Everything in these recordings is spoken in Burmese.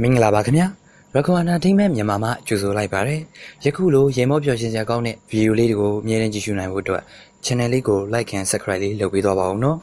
မင်္ဂလာပါခင်ဗျာရကွာနာထိမဲ့မြန်မာမှာကြိုဆိုလိုက်ပါရယ်ယခုလိုရေမောပြောရှင်စရာကောင်းတဲ့ဗီဒီယိုလေးတွေကိုအမြဲတမ်းကြည့်ရှုနိုင်ဖို့အတွက် channel လေးကို like and subscribe လေးလုပ်ပေးသွားပါဦးနော်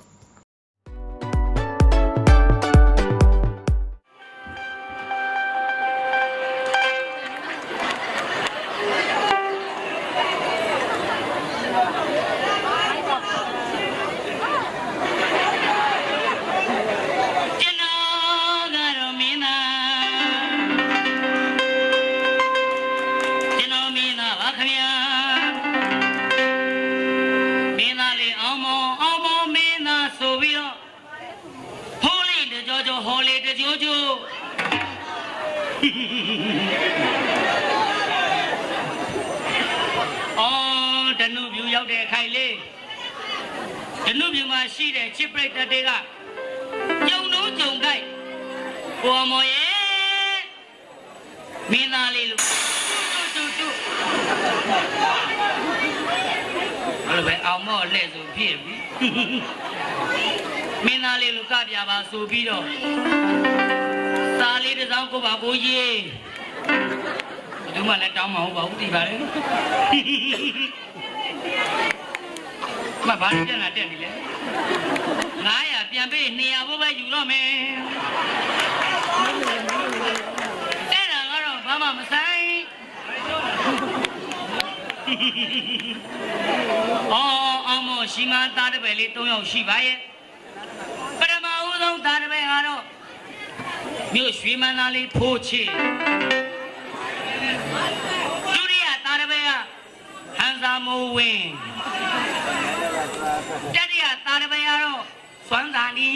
တတိယသားတစ်ပယ်ကတော့စွမ်းသာနီ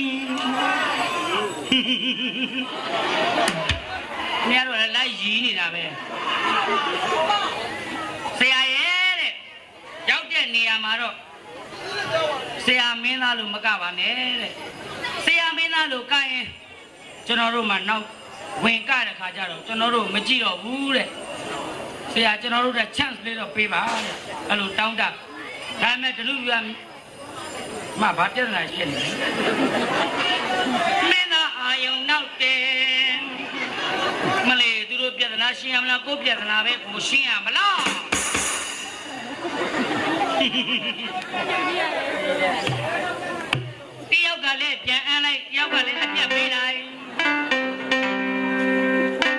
မြတ်တော့လည်းလိုက်ရည်နေတာပဲဆရာရဲ့တဲ့ရောက်တဲ့နေရာမှာတော့ဆရာမင်းသားလို့မကပါနဲ့တဲ့ဆရာမင်းသားလို့ကရင်ကျွန်တော်တို့မှနောက်ဝင်ကတဲ့ခါကျတော့ကျွန်တော်တို့မကြည့်တော့ဘူးတဲ့ဆရာကျွန်တော်တို့တဲ့ chance လေးတော့ပေးပါတဲ့အဲ့လိုတောင်းတဒါပေမဲ့တလူပြ မဘာပြဿနာရှိနေလဲမင်းသားအာယုံနောက်တယ်မလေးသူတို့ပြဿနာရှင်းရမလားကိုယ်ပြဿနာပဲကိုရှင်းရမလားတယောက်ကလည်းပြန်အမ်းလိုက်တယောက်ကလည်းအပြတ်ပေးလိုက်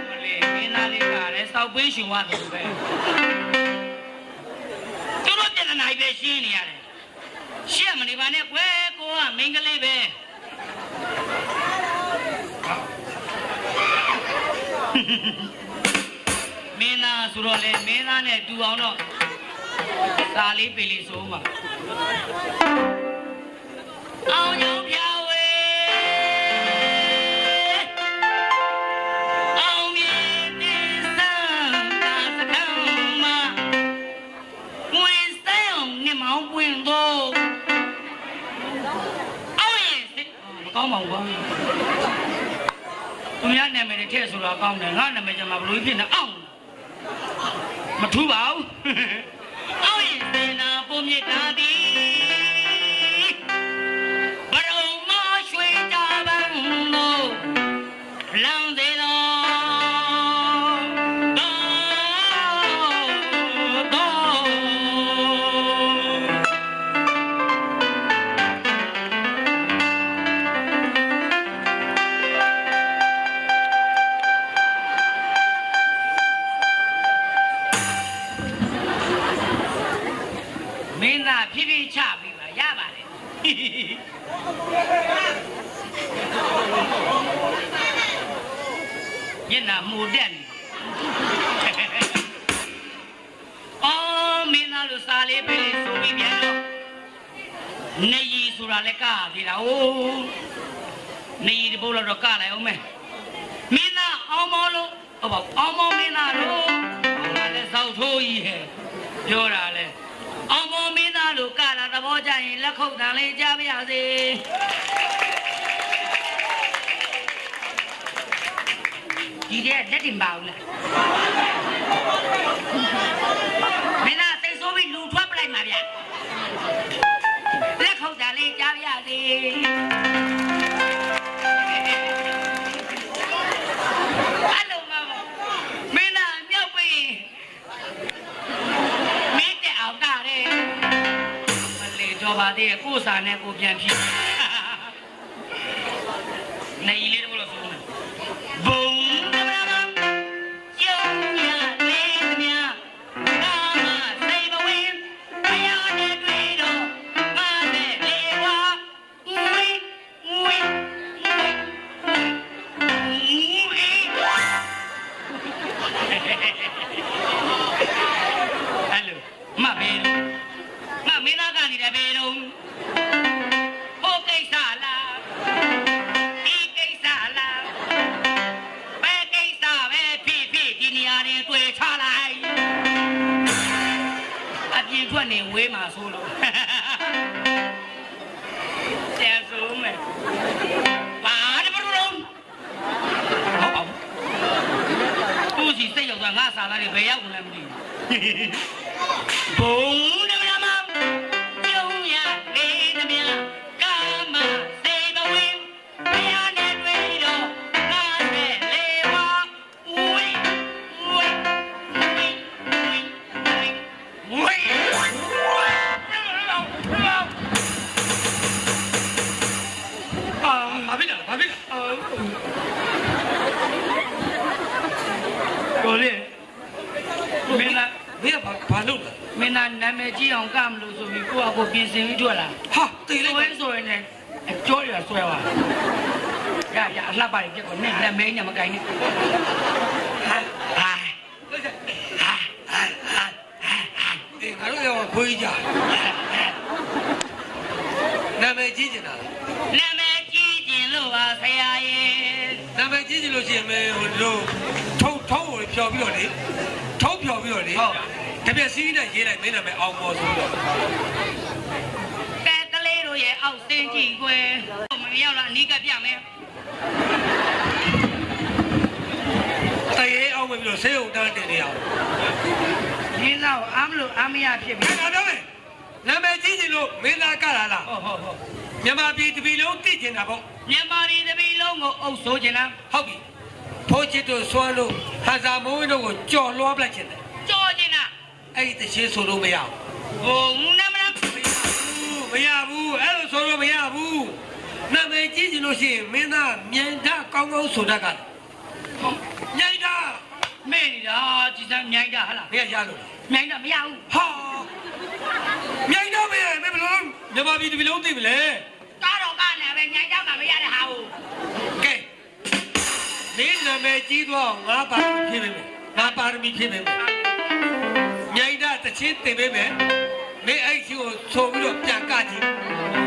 မလေးမင်းသားလေးကလည်းစောက်ပေးရှင်သွားတယ်ပဲသူတို့ပြဿနာကြီးပဲရှင်းနေရတယ် ရှက်မနေပါနဲ့ကွယ်ကိုကမိန်းကလေးပဲမင်းသားဆိုတော့လေမင်းသားနဲ့တူအောင်တော့သာလေးပေလေးဆိုမှာအောင်ရောင်ပြ ကောင်းပါဘူးကွာသူများနာမည်တွေထည့်ဆိုတော့ကောင်းတယ်ငါနာမည်ကျမှဘလို့ဖြစ်နေအောင်မထူးပါဘူးအော်ရင်စင်နာပုံမြစ်တာဒီဘ ဘူး ကိုကြော်လွှားပလိုက်ခြင်းတယ်ကြောခြင်းလားအဲ့ဒီတချင်းဆိုလို့မရဘူးဘုံနမနာမရဘူးအဲ့လိုဆိုလို့မရဘူးနာမည်ကြီးချင်လို့ရှိရင်မင်းသားမြန်တာကောင်းကောင်းဆိုတတ်ကမြိုက်တာမေ့နေတာကြည်စမ်းမြိုက်တာဟလားမင်းကရလို့မြိုက်တာမရဘူးဟာမြိုက်တော့မရမင်းဘယ်လိုမြန်မာပြည်တပြည်လုံးသိမလဲကားတော့ကားနဲ့ပဲမြိုက်ကြမှာမရတဲ့ဟာကိုကဲမင်းနာမည်ကြီးတော့ငါပါရမီဖြစ်နေမယ် ငါပါရမီဖြစ်နေမယ်မြိုက်တာတချင်းတင်ပေးမယ်မင်းအဲ့ချင်းကိုဆိုပြီးတော့ပြန်ကကြည့်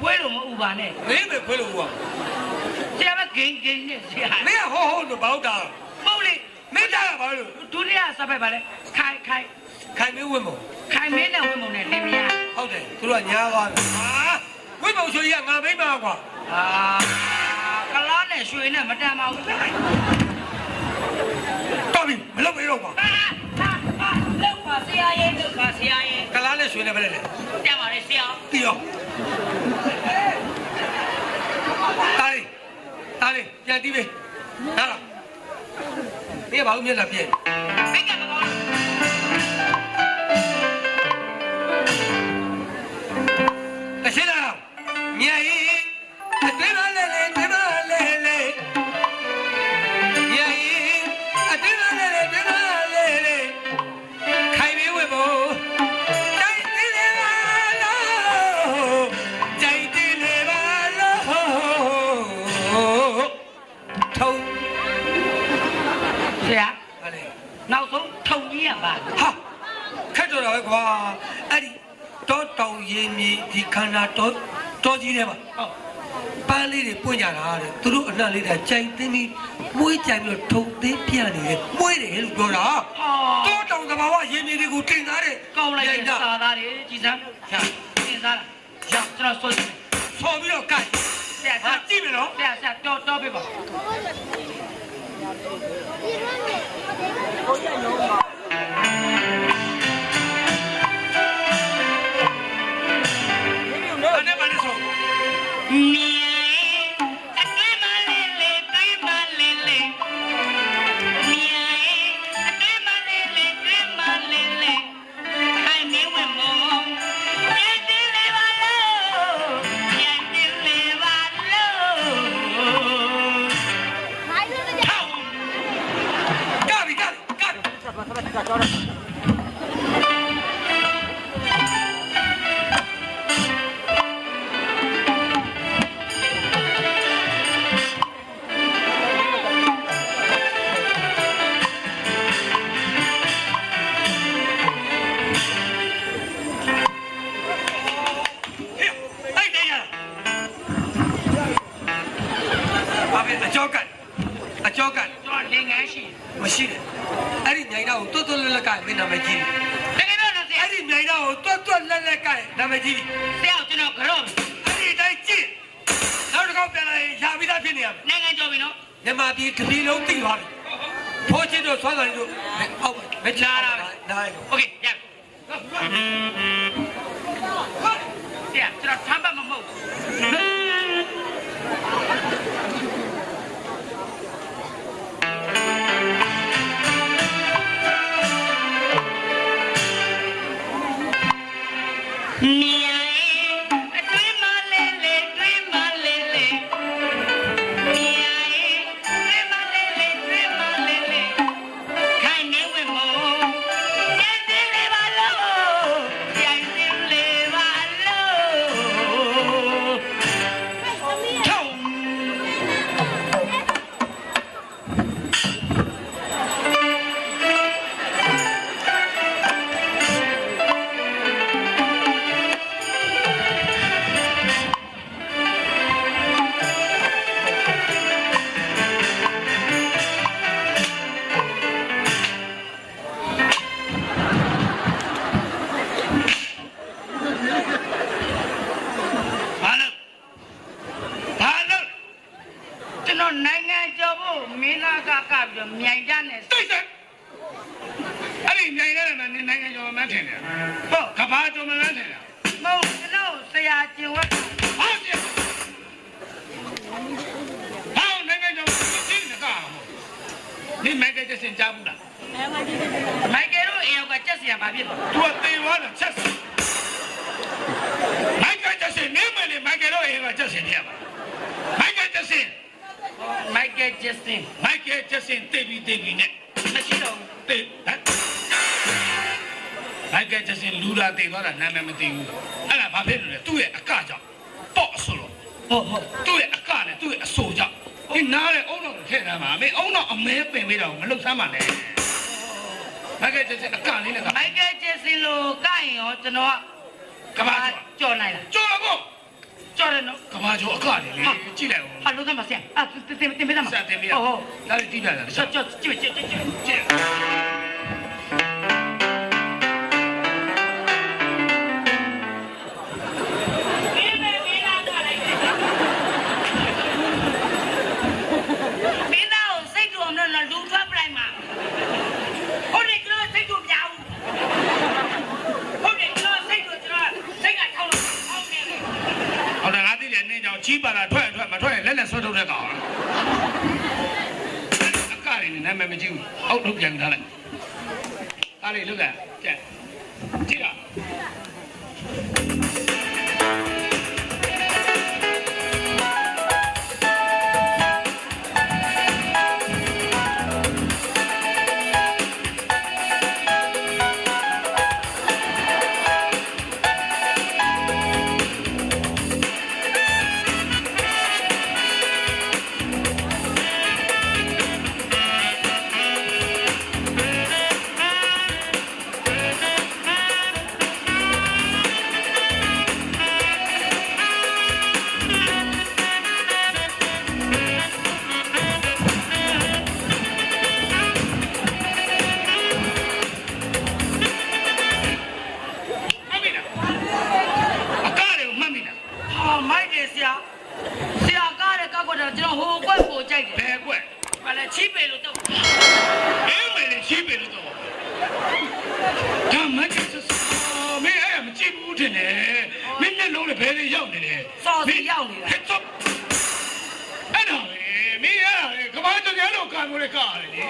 ခွဲလို့မဥပါနဲ့မင်းပဲခွေးလို့ဟောဆရာပဲဂိမ်းဂိမ်းနဲ့ဆရာမင်းကဟောဟောလို့ဘောက်တာမဟုတ်လေမင်းတာကဘာလို့ဒုတိယစပိုက်ပါလေခိုင်ခိုင်ခိုင်ပြီးဝေဖို့ခိုင်မင်းနဲ့ဝင်းမုံနဲ့လင်းမရဟုတ်တယ်သူတို့ကညားသွားတယ်ဟာဝိပုံရွှေကြီးကငါမိမကွာအာကလားနဲ့ရွှေနဲ့မတန်ပါဘူးဟာတော်ပြီမလုပ်မေးတော့ကွာဟာဟာလောက်ပါဆရာရဲ့လောက်ပါဆရာရဲ့ကလားနဲ့ရွှေနဲ့ပဲလေတက်ပါလေဆရာပြီးရော တားလေးတားလေးပြန်တီးပေးဟာလားဒီကဘာလို့မျက်နှာပြည့်ဘယ်ကမကောင်းတရှိလားမြိုင်အတွင်းပါလေလေအ ရင်မြေဒီခန္ဓာတောတောကြီးထဲမှာဟုတ်ပန်းလေးတွေပွင့်ကြတာတဲ့သူတို့အနှံ့လေးတွေကြိုင်သိမ်းပြီးမွေးကြိုင်ပြီးတော့ထုံသိမ်းပြနေတယ်မွေးတယ်လို့ပြောတာဟာတောတောင်သဘာဝရင်မြေတွေကိုတင်သားတဲ့ကောင်းလိုက်တဲ့တာစာသားတွေကြည်စမ်းရသင်စားလားရကျွန်တော်ဆိုဆော်ပြီးတော့ကိုက်ဆရာဟာကြည့်မယ်နော်ဆရာဆရာတော်တော်ပြပါဘာ ပြီကပြီ လက်လက်ကနာမည်ကြီး ဆရာကျွန်တော်ကြော့ အဲ့ဒီတိုင်းကြည့်နောက်တစ်ခေါက်ပြန်လာရင်ရာပြီးသားဖြစ်နေရမယ် နိုင်ငံကြော်ပြီနော် မြန်မာပြည်တစ်ပြည်လုံးသိသွားပြီဖိုးချစ်တို့သွားတယ်တို့ဟုတ်မချားတာနား โอเคရဆရာကျွန်တော်ထမ်းပတ်မမဟုတ်ဘူး မိုက်ကယ်ဂျက်စတင်မိုက်ကကျစင်တေးပြီးတေးပြီးနဲ့မရှိတော့ဘူးတေးဟမ်မိုက်ကကျစင်လူလာတေးသွားတာနာမည်မသိဘူးအဲ့ဒါဘာဖြစ်လို့လဲသူ့ရဲ့အကကြောင့်ပေါ့အဆိုလို့ဟုတ်ဟုတ်သူ့ရဲ့အကနဲ့သူ့ရဲ့အဆိုကြောင့်ဒီနားလေအုံတော်ထည့်ထားမှာမင်းအုံတော်အမဲပင်ပေးတော့မလှုပ်ဆမ်းပါနဲ့မိုက်ကကျစင်အကလေးနဲ့ကမိုက်ကယ်ဂျက်စင်လိုကရင်ရောကျွန်တော်ကဘာကကြော်နိုင်လားကျော်တော့ ကြော်တယ်နော်ကဘာကျော်အကလေးလေကြည့်လိုက်ဦးဟာလို့သမဆရာအာတင်တင်တင်ပေးသားမစတင်ပြရဟုတ်ဟုတ်ဒါလေးကြည့်ပြတာကြော်ကြော်ကြည့်ကြည့်ကြည့်ကြည့် ကြောင်ကြီးပါတာထွက်ထွက်မထွက်ရင်လက်လက်ဆွဲထုတ်တဲ့ကောင်အကရင်းနဲ့နာမည်မကြည့်ဘူးအောက်ထုတ်ပြန်ထားလိုက်အားလေးလုကကြက်ကြည့်တာ ရှိပေလို့တော့မင်းမလေးရှိပေလို့တော့ဒါမတ်ဆဆမင်းအဲ့မကြည့်ဘူးတင်နေမင်းမျက်လုံးလည်းဘယ်လေးရောက်နေလဲစော်စီရောက်နေတာဟဲ့တော့အဲ့တော့မင်းအဲ့ကဘာတကယ်လို့ကာမိုးလေးကားတယ်လေ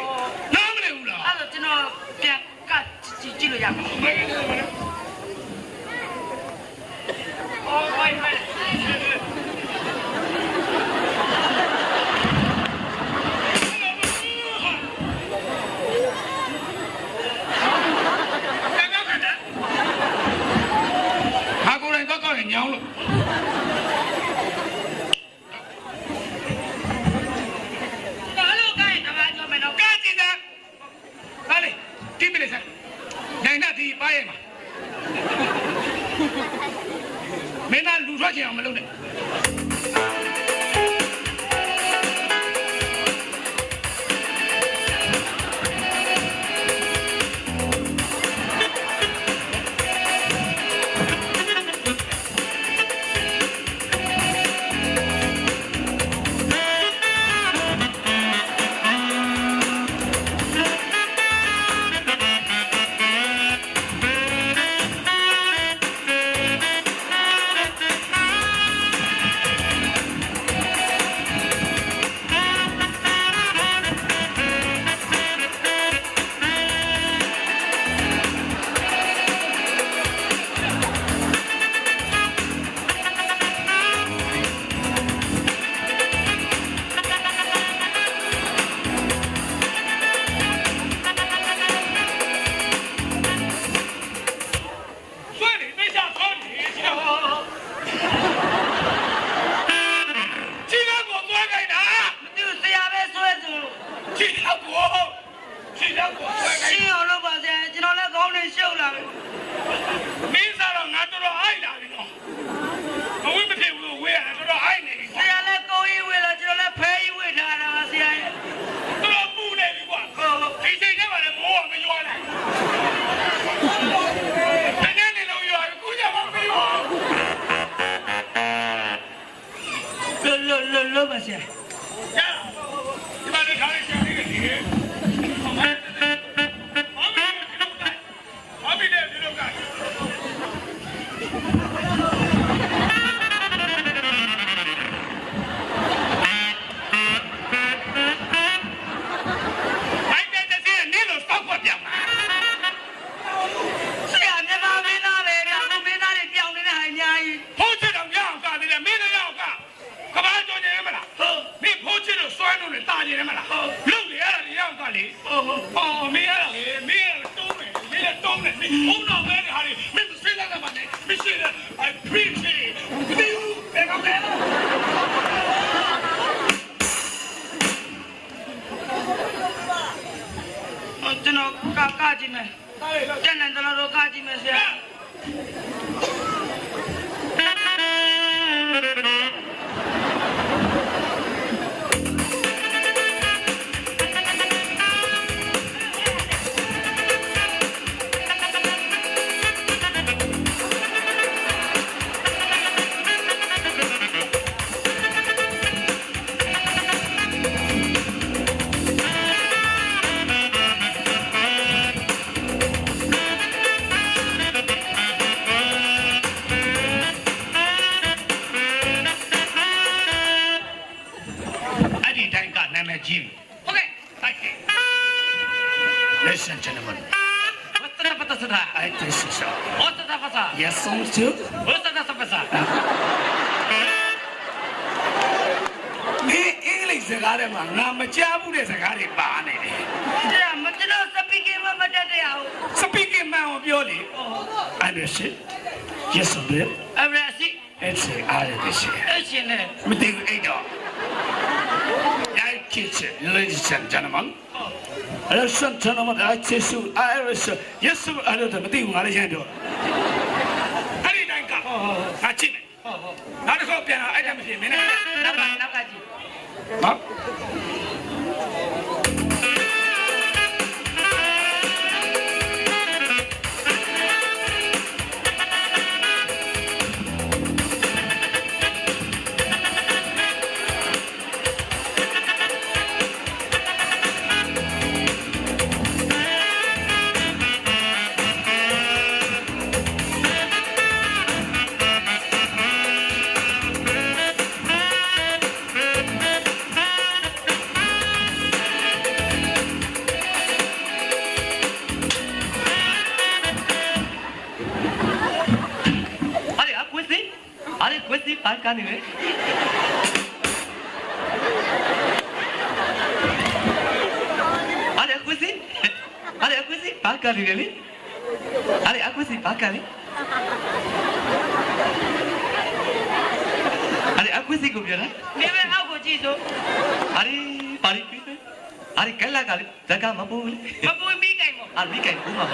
နားမလည်ဘူးလားအဲ့တော့ကျွန်တော်ပြန်ကကြည့်ကြည့်လို့ရမှာအော်ဟိုင်းဟိုင်း ညောင်းလို့ဘာလို့ကဲတမန်ကျော်မနော်ကဲတင်တာဘာလဲဒီမလေးစားနိုင်နာဒီပါရဲ့မှာမင်းကလူထွက်ချင်အောင်မလုပ်နဲ့ ချစ်စုအာရစ်ယေရှုအဲ့လိုတမသိဘူးငါလည်းရန်တော့ အဲ့အခုစီဘာကနေလဲလေအဲ့အခုစီဘာကနေအဲ့အခုစီကိုပြောလားနေပဲအောက်ကိုကြည့်ဆိုအဲ့ပါရီပြီအဲ့ကလာကလေဇကမပူလေမပွင့်ပြီးကြိုင်မို့အဲ့ဒီကဘူးမှာ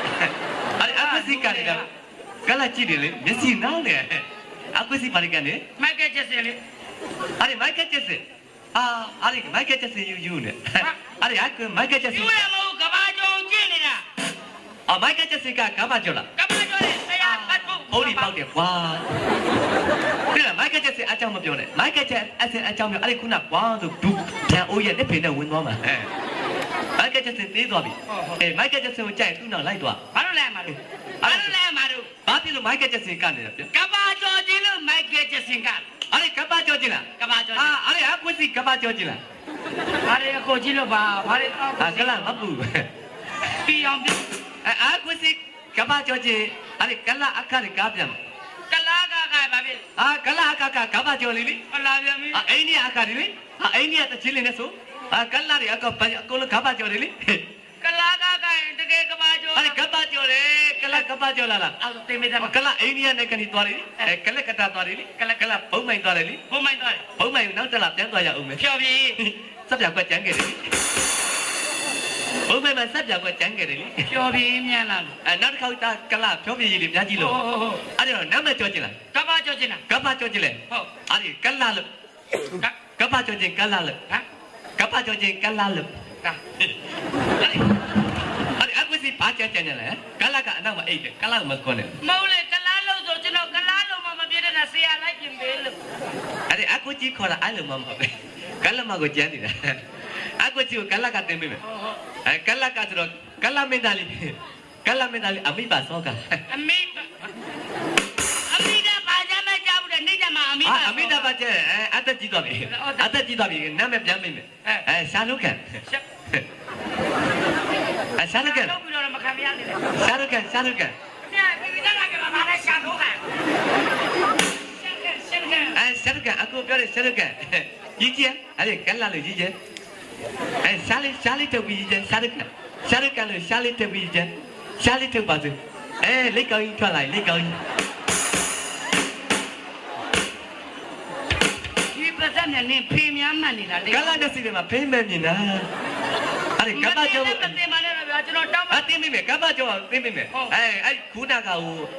အဲ့အခုစီကနေကကလာကြည့်တယ်လေမျက်စိနားလေအခုစီပါရီကနေမိုက်ကယ်ချက်စင် အမိုက်ကချက်စီကကမ္ဘာကျော်လားကမ္ဘာကျော်လေဆရာမတ်ဖို့ဟုတ်ဒီပေါက်တယ်ကွာဒီမိုက်ကချက်စီအကြောင်းမပြောနဲ့မိုက်ကချက်အစင်အကြောင်းပြောအဲ့ဒီခုနကွာဆိုဒူဒန်အိုးရဲ့လက်ဖင်နဲ့ဝင်သွားမှာအဲမိုက်ကချက်စီသေးသွားပြီအဲမိုက်ကချက်စီကိုကြိုက်သူ့နောက်လိုက်သွားဘာလို့လဲအမလို့ဘာလို့လဲအမလို့ဘာဖြစ်လို့မိုက်ကချက်စီကနေတာပြကမ္ဘာကျော်ကြီးလို့မိုက်ကချက်စီကအဲ့ဒီကမ္ဘာကျော်ကြီးလားကမ္ဘာကျော်ကြီးအာအဲ့ဒီအကွစီကမ္ဘာကျော်ကြီးလားဘာလဲအကိုကြီးလို့ပါဘာလဲအာကလာမပူပြီးအောင်ပြီး အာကုစီကဘာကြောကြီးအဲ့ကလာအခါရကပြန်ကလာကကဘာဖြစ်အာကလာကကကဘာကြောလီလီကလာပြန်ပြီအိန္ဒိယအခါဒီလီအိန္ဒိယတချင်းလေးနဲ့ဆိုအာကလာရအကောအကောလကဘာကြောလီလီကလာကကတကယ်ကဘာကြောအဲ့ကဘာကြောလေကလာကဘာကြောလာလားအဲ့တေမေတာကလာအိန္ဒိယနဲ့ကနေသွားလေအဲ့ကလက်ကတာသွားလေကလက်ကလာဘုံမိုင်သွားလေလီဘုံမိုင်သွားဘုံမိုင်နောက်တလာပြန်သွားရအောင်မယ်ဖြော်ပြီစက်ပြကွက်ကျန်ခဲ့လေ ယ်ဘုံမဲမှာစပ်ပြကွက်ကြမ်းခဲ့တယ်လေဖြော်ပြီမြန်လာလို့အဲနောက်တစ်ခါကကလာဖြောပြရည်လေးများကြည့်လို့ဟုတ်ဟုတ်ဟုတ်အဲ့ဒါတော့နာမည်ကြောကြည့်လားကဘာကြောကျင့်တာကပ္ပကြောကြည့်လေဟုတ်အဲ့ဒီကလာလို့ကပ္ပကြောချင်းကလာလို့ဟမ်ကပ္ပကြောချင်းကလာလို့ဒါအဲ့ဒီအဲ့ဒီအခုစီဘာကြမ်းကြမ်းလဲကလာကအနောက်မှာအိတ်တယ်ကလာကမကွန်းတယ်မဟုတ်လေကလားလို့ဆိုကျွန်တော်ကလားလို့မှမပြည့်တဲ့ဆရာလိုက်ပြင်ပေးလို့အဲ့ဒီအခုကြီးခေါ်တာအဲ့လိုမှမဟုတ်ဘူးကလာမကိုကြမ်းနေတာအခုကြီးကိုကလာကတင်ပေးမယ်ဟုတ်ဟုတ် အဲကလာကဆိုတော့ကလာမင်းသားလေးကလာမင်းသားလေးအမိပါစောကအမေအမေကဘာကြမ်းမကြောက်ဘူးနေကြမှာအမေအာအမိတာပါကျဲအသက်ကြီးသွားပြီအသက်ကြီးသွားပြီနာမည်ပြန်မိမယ်အဲရှာလုကန်ဆက်အဲရှာလုကန်တော့ပြီးတော့မခံရနေတယ်ရှာလုကန်ရှာလုကန်မြတ်ဒီနာကဘာလဲရှာတော့ခံဆက်ခဲ့ဆက်ခဲ့အဲရှာလုကန်အခုပြောတယ်ရှာလုကန်ကြီးကြီးအဲ့ကလာလို့ကြီးကြီး အဲရှာလိရှာလိထုတ်ပြီးကြီးရှာလုကန်ရှာလုကန်လို့ရှာလိထုတ်ပြီးကြီးရှာလိထုတ်ပါစို့အဲလက်ကောင်းကြီးထွက်လာလက်ကောင်းကြီးဒီပတ်သက်နဲ့နင်ဖေးများမှန်နေတာလေကလာတဲ့စီမှာဖိမ့်မဲ့မြင်တာအဲ့ကပ္ပကျော်မသိမှလည်းဗျာကျွန်တော်တောင်းပါအတင်းမိမယ်ကပ္ပကျော်သိမိမယ်အဲအဲ့ခုနကဟို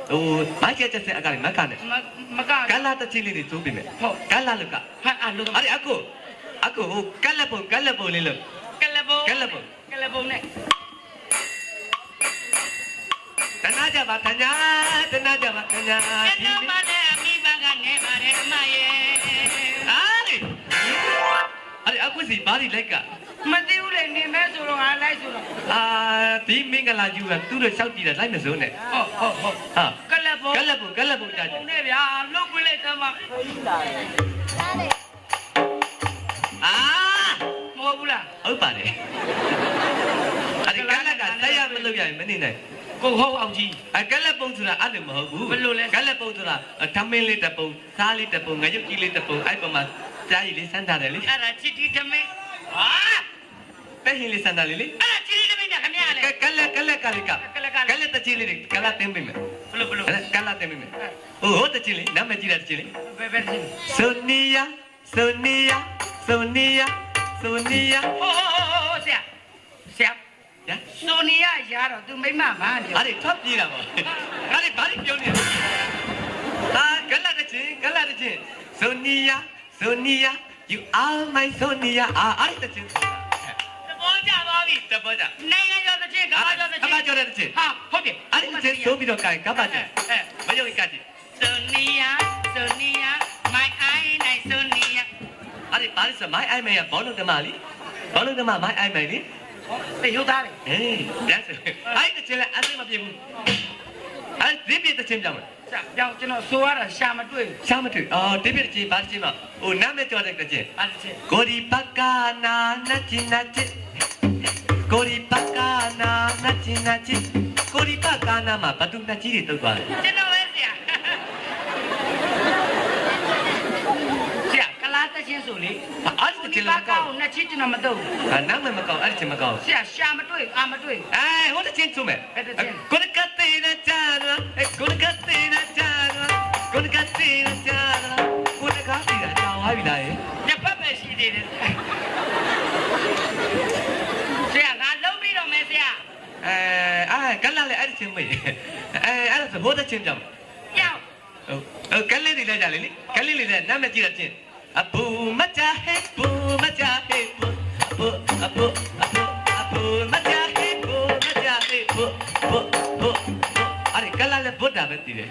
ဟိုမိုက်ကျက်ချက်စအကလည်းမကန်နဲ့မမကကလာတချီလေးတွေသုံးပြီမယ်ဟုတ်ကလာလို့ကဟာအလို့အဲ့ဒီအခု အခုဟိုကလပုံကလပုံလေးလို့ကလဘုံကလဘုံကလဘုံနဲ့တနာကြပါတညာတနာကြပါတညာကနမနဲ့အမိဘကနေပါတယ်အမရဲ့အားလေအဲ့ဒီအခုစီဘာဒီလိုက်ကမသိဘူးလေနေမဲဆိုတော့ငါလိုက်ဆိုတော့အာဒီမင်္ဂလာယူကသူတို့လျှောက်ကြည့်တယ်လိုက်မစိုးနဲ့ဟုတ်ဟုတ်ဟုတ်ဟာကလဘုံကလပုံကလပုံကြကြဘုံနဲ့ဗျာလုတ်ပြလိုက်သမား အာမဟုတ်ဘူးလားဟုတ်ပါတယ်အဲ့ဒီကလကဆက်ရမလို့ရရင်မနေနိုင်ကိုဟုတ်အောင်ကြီးအကလပုံဆိုတာအဲ့လိုမဟုတ်ဘူးဘယ်လိုလဲကလပုံဆိုတာထမင်းလေးတစ်ပုံစားလေးတစ်ပုံငရုတ်ကြီးလေးတစ်ပုံအဲ့ပုံမှာကြားရည်လေးစမ်းထားတယ်လေအဲ့ဒါချစ်တီတမင်းဟာပဲဟင်းလေးစမ်းထားလေလေအဲ့ဒါချစ်တီတမင်းကခမရလေကကလကလကလေးကကလတချီလေးကလတင်ပေးမယ်ဘလို့ဘလို့ကလတင်ပေးမယ်ဟိုဟိုတချီလေးနာမည်ကြီးတဲ့တချီလေးဘယ်ဘယ်ချင်းဆိုနီယာဆိုနီယာ ဆိုနီယာဆိုနီယာဟိုဟိုဟိုဟိုဆရာဆရာညာဆိုနီယာရတော့သူမိမမန်းတယ်အဲ့ဒီထွက်ပြေးတာပေါ့အဲ့ဒီဘာလို့ပြောနေလဲအာကလတချီကလတချီဆိုနီယာဆိုနီယာ you are my sonia အာအဲ့ဒီတချီသဘောကျသွားပြီတပတ်ကြနိုင်ငံကျော်တစ်ချင်းကမ္ဘာကျော်တစ်ကချင်းဘာကြောတဲ့တချီဟာဟုတ်ပြီအဲ့ဒီတချီဆိုပြီးတော့ကဲကဘာကြအဲမယုံကြကြည့်ဆိုနီယာဆိုနီယာ my eye night ဆိုနီယာ အဲ့ဒီဘာလို့ဆိုမိုင်းအိုင်မဲရဘောလုံးတမလီဘောလုံးတမမိုင်းအိုင်မဲလီတေရုပ်သားလေအေးပြန်ဆိုအဲ့ဒီတချီလည်းအသိမပြေဘူးအဲ့ဒီပြည့်တချီပြောင်းမယ်ဆရာကြောင်ကျွန်တော်ဆိုရတာရှာမတွေ့ဘူးရှားမတွေ့အော်ဒီပြည့်တချီဘာတချီမဟိုနာမည်ကြောတဲ့တချီဘာတစ်ချင်းကိုဒီပကနာနချီနချီကိုဒီပကနာနချီနချီကိုဒီပကနာမှာဘသူနချီတွေတုတ်သွားတယ်ကျွန်တော်ပဲဆရာ ဆိုလေအဲ့ဒီချင်းလည်းမကောင်းနှစ်ချစ်ကျွန်တော်မတော့ဘူးအာနားမမကောင်းအဲ့ဒီချင်းမကောင်းဆရာရှာမတွေ့အာမတွေ့အဲဟိုတချင်းချုံးမယ်အဲ့ဒါချင်းကိုလကတေးနာချာနာအဲကိုလကတေးနာချာနာကိုလကတေးနာချာနာကိုလကတေးနာချာဝါပြီလားတစ်ဖက်ပဲရှိသေးတယ်ဆရာငါလုံးပြီးတော့မယ်ဆရာအဲအဲကလာလေအဲ့ဒီချင်းမေးအဲအဲ့ဒါဆိုဟိုတချင်းကြောင်ကြောက်ဟုတ်ကလေးတွေလည်းကြလေလေကလေးလေးလည်းနာမည်ကြည့်ရချင်း အပူမချဟေပူမချဟေပူအပူအပူအပူအပူမချဟေပူမချဟေပူပူပူအဲ့ဒီကလာလေဗုဒ္ဓပဲတည်တယ်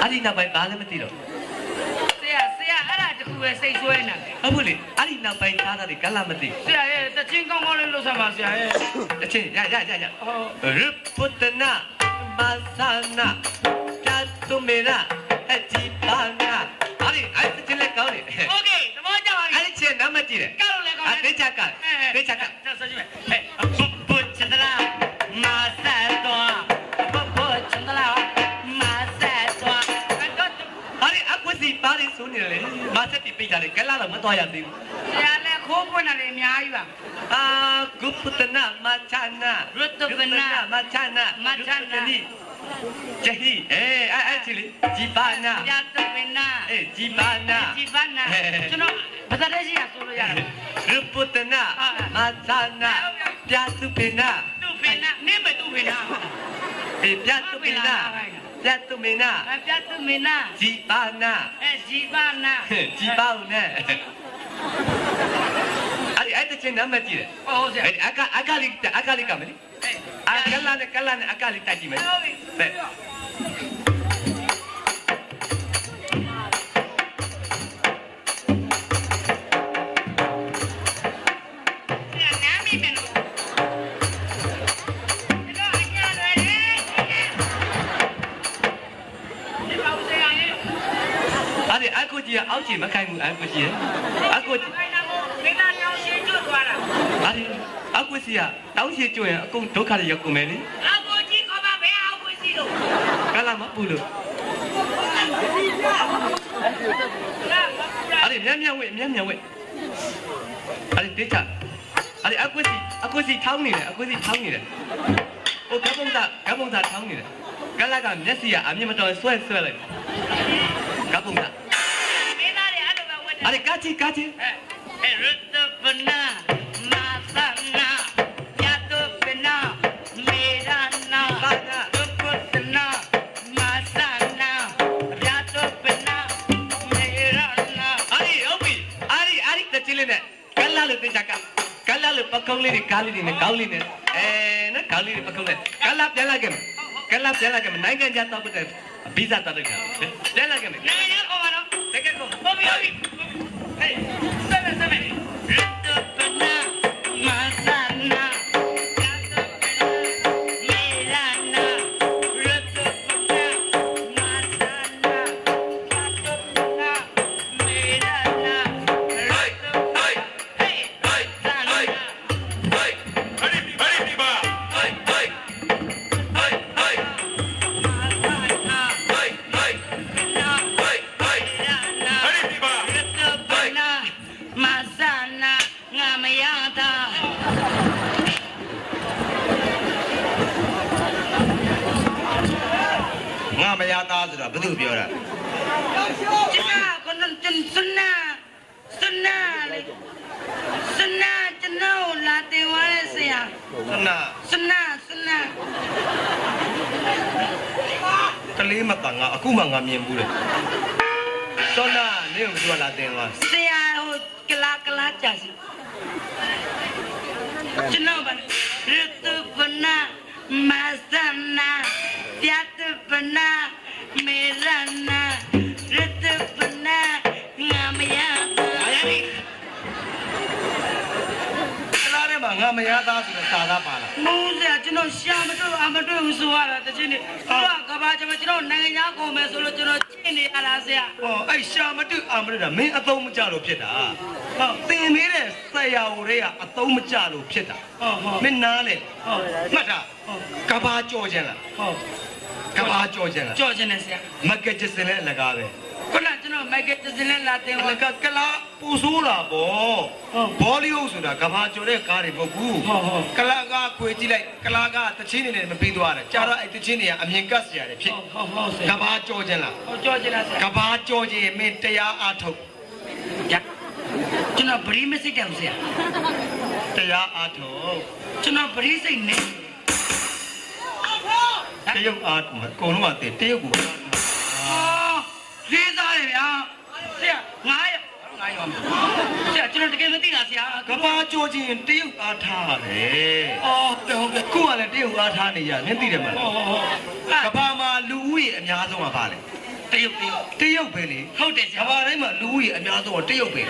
အဲ့ဒီနောက်ပိုင်းဘာလည်းမသိတော့ဆရာဆရာအဲ့ဒါတခုပဲစိတ်ဆွဲနေတယ်ဟုတ်ဘူးလေအဲ့ဒီနော က်ပိုင်းသားတာတွေကလာမသိ ဆရာရဲ့တချင်းကောင်းကောင်းလေးလှုပ်ဆမ်းပါဆရာရဲ့ အချင်းရရရရ ဟုတ် ရပုတနာမသနာတတုမေနာအကြည်ပါနာအဲ့ဒီအဲ့ဒီချင်းလည်းကောင်းတယ် โอเคသဘောကျပါပြီ အဲ့ဒီချင်းနာမကြည့်တယ် ကောက်လို့လည်းကောင်း အ တယ် တေချာကတေချာက ဆက်ဆက်ကြည့်မယ်ဟဲ့ဘုဘချန္ဒလာမာဆက်တော့ဘဘချန္ဒလာမာဆက်တော့အဲ့တော့ ဟာဒီအကွစီပါးလေးဆိုနေတယ်လေမဆက်ပြီးပြကြတယ်ကလာတော့မတော်ရသေးဘူး ဆရာလည်းခိုးပွင့်တာလည်းအများကြီးပါ အာဂုပတနာမချာနာ ရတပနာ မချာနာ မချာနာ ဂျဟီအဲအဲ့အဲ့ချီလေဂျီပါနာပြတ်တပနာအေးဂျီပါနာဒီပါနာကျွန်တော်ဘာသာရေးရဆိုလို့ရတယ်ရပုတနာမသနာပြသုပိနာသူဖိနာနေမသူဖိနာအေပြသုပိနာပြသုပိနာပြတ်တမနာဂျီပါနာအဲဂျီပါနာဂျီပါဦးနဲ့အဲ့ဒီအဲ့တချင်းနာမကြည့်တယ်ဟုတ်ဆရာအဲ့ဒီအကအကလိအကလိကမလေးအကလာနဲ့ကလာနဲ့အကလိ တိုက်ကြည့်မယ်ဟုတ်ပြီတဲ့ဆရာနားမိမယ်နော်ဒီတော့အညာရယ်ဒီပါဦးဆရာရဲ့ အဲ့ဒီအကူကြီးကအောက်ကြီးမခိုင်းဘူးအကူကြီးအကူကြီးခိုင်းတာကိုမိသားတောင်းရှင်းကျွတ်သွားတာအဲ့ဒီအကူစီကတောင်းရှိကျွရင်အကုန်ဒုက္ခတွေရောက်ကုန်မယ်လေအကိုကြီးခေါ်ပါဘယ်အောင်ကိုစီလို့ကလာမပူလို့လာမပူလာအဲ့ဒီမြတ်မြတ်ဝဲမြတ်မြတ်ဝဲအဲ့ဒီတေချာအဲ့ဒီအကူစီအကူစီထောင်းနေတယ်အကူစီထောင်းနေတယ်ဟိုကပုံသားကပုံသားထောင်းနေတယ်ကလာကမျက်စိကအမြင်မတော်ဆွဲဆွဲလိုက်ကပုံသားမိသားတွေအဲ့လိုပဲဝတ်တယ်အဲ့ဒီကာချီကာချီအဲရတပနာမာသနာ ကလာလို့တေချာကကလာလို့ပကုံးလေးတွေကားလေးတွေနဲ့ကောင်း ငါမရသားဆိုတဲ့စာသားပါလားမိုးစရာကျွန်တော်ရှာမတွေ့အမတွေ့ဘူးဆိုရတာတချင်းနေသူကကဘာကျွန်တော်ကျွန်တော်နိုင်ငံသားကုန်မယ်ဆိုလို့ကျွန်တော်ကျင့်နေရတာဆရာဟောအဲ့ရှာမတူအာမတူတာမင်းအသုံးမကျလို့ဖြစ်တာဟောသင်ပေးတဲ့ဆရာဟိုတွေကအသုံးမကျလို့ဖြစ်တာဟုတ်ဟုတ်မင်းနားလေဟုတ်မှတ်တာကဘာကြော်ခြင်းလားဟုတ်ကဘာကြော်ခြင်းလားကြော်ချင်တယ်ဆရာမက်ကက်ဂျစ်စင်လည်းအလကားပဲ ခုနကျွန်တော်တော့မိုက်ကယ်ဂျက်ဆန်နဲ့လာတင်လသွားကကလာပူဆိုးတာပေါ့ဘောလီဝုဒ်ဆိုတာကဘာကျော်တဲ့ကားတွေမဟုတ်ဘူးကလာကခွေကြည့်လိုက်ကလာကတချင်းနေနဲ့မပြီးသွားတယ်ကြာတော့အဲ့တချင်းတွေကအမြင်ကတ်စရာတွေဖြစ်ဟုတ်ဟုတ်ဆကရာဘာကျော်ခြင်းလားဟောကြောချင်လားဆရာကဘာကျော်ခြင်းမင်းတရားအားထုတ်ရကျွန်တော်ဗရီမစိတ်တယ်ဆရာတရားအားထုတ်ကျွန်တော်ဗရီစိတ်နေတရုတ်အားထုတ်အကုန်လုံးကတည်းတရုတ်ကိုအော် လေးစားတယ်ဗျာဆရာငါရငါရဆရာကျွန်တော်တကယ်မသိတာဆရာကဘာကျော်ခြင်းတရုတ်အားထားရတယ်အော်ဟုတ်ကဲ့ခုကလည်းတရုတ်အားထားနေရမင်းသိတယ်မလားဟောဟောဟောကဘာမှာလူဦးရေအများဆုံးကဘာလဲ တရုတ်တရုတ်တရုတ်ပဲလေဟုတ်တယ်ဆကရာဘာတိုင်းမှာလူဦးရေအများဆုံးကတရုတ်ပဲ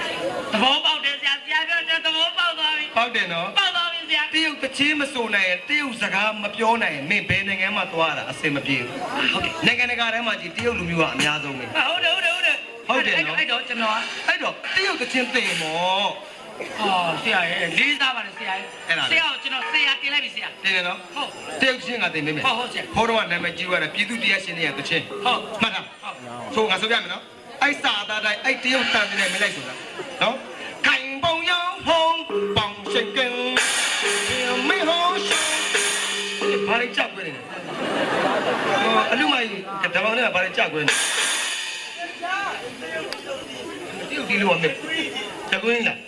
သဘောပေါက်တယ်ဆရာဆရာပြောတဲ့သဘောပေါက်သွားပြီဟုတ်တယ်နော်ပေါက်သွားပြီဆရာတရုတ်တချင်းမဆိုနိုင်ရင်တရုတ်စကားမပြောနိုင်ရင်မင်းဘယ်နိုင်ငံမှသွားတာအဆင်မပြေဘူးဟုတ်တယ်နိုင်ငံတကာထဲမှာကြည့်တရုတ်လူမျိုးကအများဆုံးပဲဟုတ်တယ်ဟုတ်တယ်ဟုတ်တယ်ဟုတ်တယ်နော်အဲ့တော့ကျွန်တော်အဲ့တော့တရုတ်တချင်းသိမော အော်ဆရာရဲ့လေးစားပါတယ်ဆရာရဲ့အဲ့ဒါလေဆရာကိုကျွန်တော်ဆရာတင်လိုက်ပြီဆရာတင်တယ်နော်ဟုတ်တရုတ်ချင်းကသိမေးမယ်ဟုတ်ဟုတ်ဆရာဘောတော်ကနာမည်ကြီးရတာပြည်သူတရားရှင်တွေကတချင်းဟုတ်မှတ်တာဆိုငါဆိုပြမယ်နော်အဲ့စာသားတိုင်းအဲ့တရုတ်တန်တယ်မလိုက်ဆိုတာနော်ခိုင်ပုံယောင်းဟုံးပေါင်ရှင်ကင်းမေဟောရှောဘာလဲကြောက်ခွေးနေလဲအလူမိုင်းကတမောင်နဲ့ဘာလဲကြောက်ခွေးနေ တရုတ်ဒီလိုအမေတကွင်းလား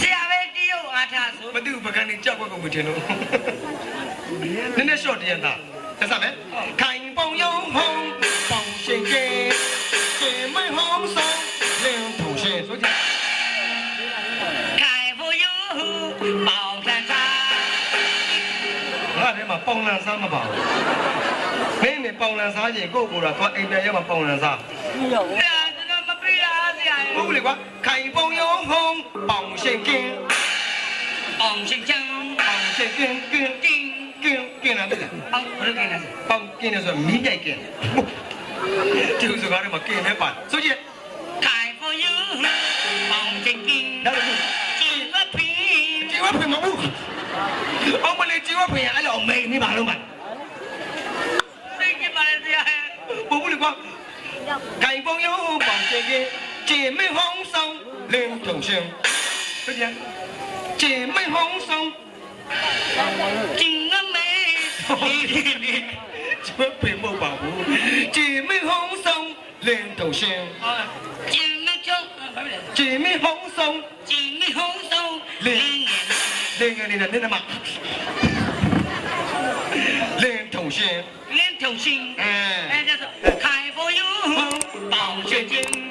ဆရာပဲတရုတ်အားထားဆိုမသိဘူးပကံနေကြောက်ခွက်ကိုမထင်လို့နည်းနည်း short တရတာသက်စားမယ်ခိုင်ပုံယောင်းဟုံးပေါင်ရှင်ကင်းရှင်မေဟောဆောင်လင်းထုံရှင်ဆိုကြခိုင်ဖို့ယူပေါင်ဆန်းစားငါထဲမှာပေါင်လန်စားမပါဘူးမင်းနဲ့ပေါင်လန်စားရင်ကိုယ့်ကိုယ်တော့သွားအိမ်ပြန်ရောက်မှာပေါင်လန်စားဆရာကျွန်တော်မပြေ တာဆရာရဲ့ဟုတ်ဘူးလေကွာခိုင်ပုံယောင်းဟုံးပေါင်ရှင်ကင်းအောင်ရှင်ချမ်းပေါင်ရှင်ကင်းကင်းတင်းကင်းကင်းလာပြီလားအောင်ဘယ်လိုကိန်းလဲပေါင်ကင်းလို့ဆိုမီးကြိုက်ကင်းဒီဥစ္စာကလည်းမကင်းနဲ့ပါဆိုကြည့်ခိုင်ဖို့ယူပေါင်ရှင်ကင်းနောက်တစ် 姐妹红手连头线，再见。姐妹红手，金啊 妹，哈哈哈，准备没。姐妹红手连头线，姐妹红手，姐妹红手，连，连连，嘛。连头线，连，哎，就是开有金。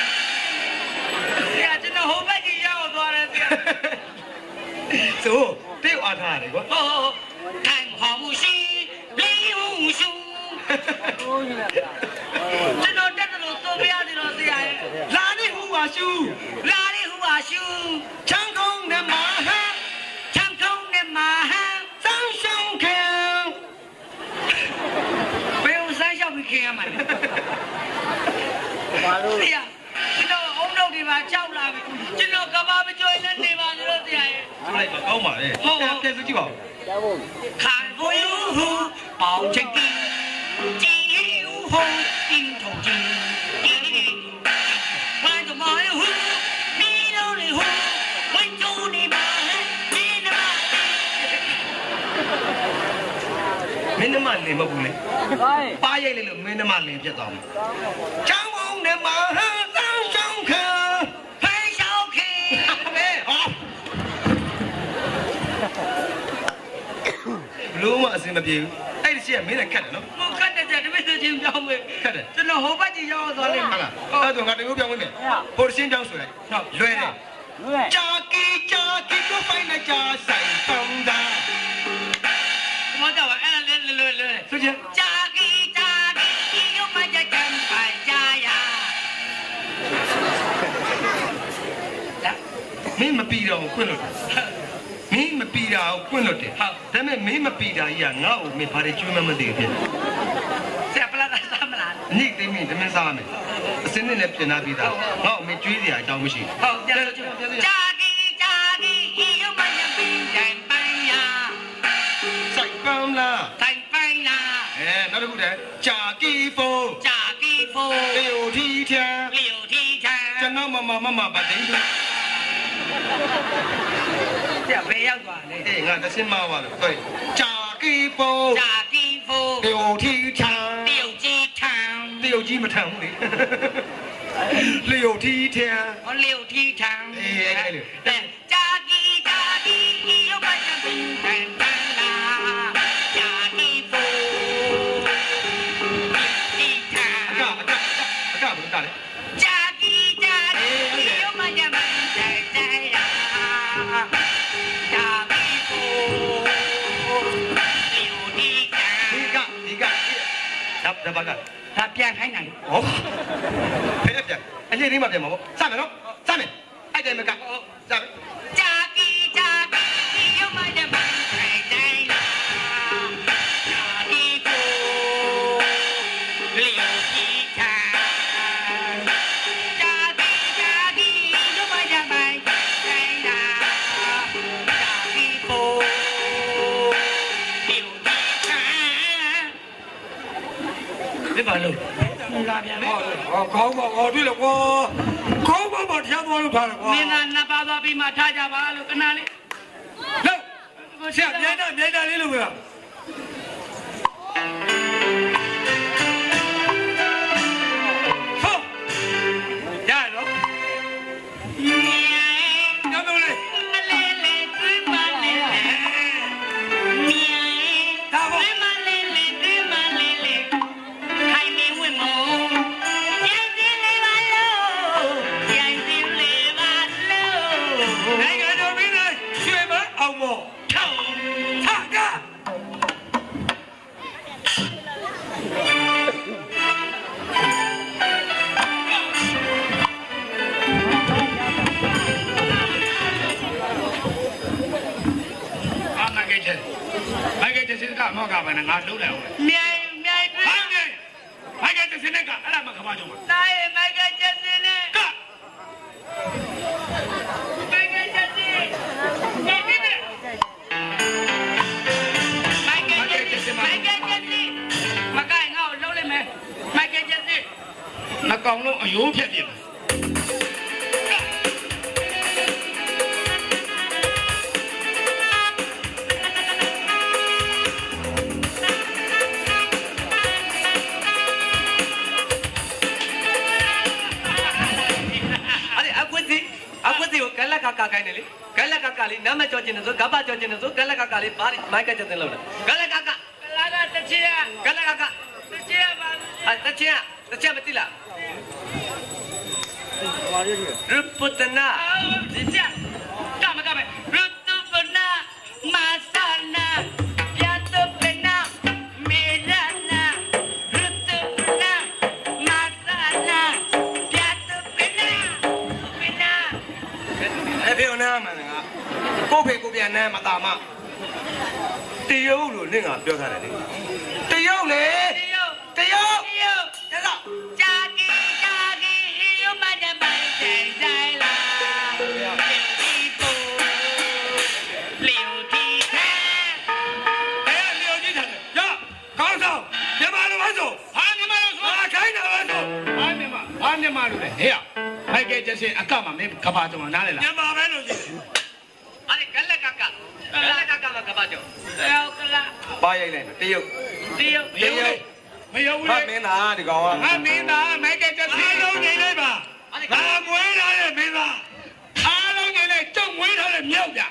ဆိုတေးအားထားတယ်ကွာ ဟောခိုင်ဟောမှုရှင်လင်းဟုံးရှူကျွန်တော်တက်တယ်လို့သုံးပြရတယ်လို့ဆရာရဲ့ လာရီဟူပါရှူ လာရီဟူပါရှူ ချန်ကုန်းနဲ့မာဟန် ချမ်းကုန်းနဲ့မာဟန် စန်းရှုံခံ ဘယ်ဦးဆိုင်ရောက်ပြီးခင်ရမှာလဲဘာလို့ဆရာကျွန်တော်အုံတော့ဒီမှာကြောက်လာပြီကျွန်တော်ကဘာမကြွနဲ့နေပါလို့ဆရာရဲ့ ဆိုလိုက်ပါကောင်းပါလေ ဟုတ်ဟုတ် ပြန်စုကြည့်ပါဦး 看不有抱着金， lại mà câu mà đây đáp thêm cái gì bảo khàn vô yếu hư bảo trạch kỳ chi yếu hư tin thầu chi mai tụi mới hư đi đâu để hư quên chú đi bà đi nè bà mấy nó này mà bụng này. Ba dây này lượng mấy nó này chết tòm cháu ông mà hư လုံးဝအဆင်မပြေဘူးအဲ့ဒီရှိကမင်းနဲ့ခက်တယ်နော်ဟိုခက်တယ်ကြတပည့်သူချင်းပြောင်းမယ်ခက်တယ်ကျွန်တော်ဟိုဘက်ကြီးရောက်သွားလိမ့်မယ်ဟုတ်လားအဲ့တော့ငါတမျိုးပြောင်းဝင်မယ်ပိုရှင်းပြောင်းဆိုလိုက်ဟုတ်လွယ်တယ်လွယ်ကြာကီကြာကီကိုပိုင်နဲ့ကြာဆိုင်တောင်းတာမတော်ပါအဲ့ဒါလွယ်လွယ်လွယ်ဆိုချင်ကြာကီကြာကီဒီရုပ်မကြကြံပါကြာရာမင်းမပြီးတော့ခွင့်လို့ င်းမပီတာကိုခွင့်လို့တယ်ဒါပေမဲ့မင်းမပီတာကြီးကငါ့ကိုမင်းဘာတွေကျွေးမမသိဘူးဖြစ်ဆရာပလာတာစားမလားညိတ်သိမင်းတမင်းစားရမယ်အစင်းနဲ့လည်းပြင်လာပြီးသားငါ့ကိုမင်းကျွေးစရာအကြောင်းမရှိဟုတ်ကြလို့ကြည့်ကြာကီကြာကီဤယမယပင်တိုင်ပိုင်ယာဘူးစိုက်ပန်းလားတိုင်ပိုင်လာအဲနောက်တစ်ခုတည်းကြာကီဖုန်းကြာကီဖိုတေယိုထီထန်လျိုတီချာကျွန်တော်မမမမပါတင်းဘူးဆရာဘယ်ရောက်သွားလဲအေးငါတစင်းမပါလို့တွေ့ကြာကီဖုန်း ကြာကီဖိုတေယိုထီထန်တရုတ်ကြီးထံတေယိုကြီးမထန်ဘူးလေလျိုထီထန်ဟောလျိုတီချံအေးအဲ့လိုကြာကီကြာကီဤယမယပင်တိုင်ပိုင်လာ ဒါဒါဘာကဒါပြန်ခိုင်းတာလေဟောဖဲပြန်အရေးလေးမှပြန်မှာပေါ့စမယ်နော်စမယ်အဲ့တိုင်မကစမယ်ကြာ ဒီပါလို့လာပြန်လေဟောခေါင်းပါဟောတွေ့လို့ကွာခေါင်းပါမတရားသွားလို့ထားတယ်ကွာမင်းသားနှစ်ပါးသွားပြီးမှထားကြပါလို့ခဏလေးလို့ဆရာမြိုင်တာမြိုင်တာလေးလို့ပြော ကဲချက်စအကမမင်းခပါကြမှာနားလေလားမြန်မာပဲလို့ရှိတယ်အဲ့ဒီကလက်ကကကလက်ကကမှာကပ္ပကြောတယောက်ကလာပါရိုက်လိုက်တရုပ်တယောက်မယုံလေမယုံဟာလေမင်းသားဒီကောင်ကဟာမင်းသားမကဲချက်စအားလုံးနေလိုက်ပါငါမွေးလာတဲ့မင်းသားအားလုံးနေလေကြုံဝေးထားတဲ့မြောက်ကြ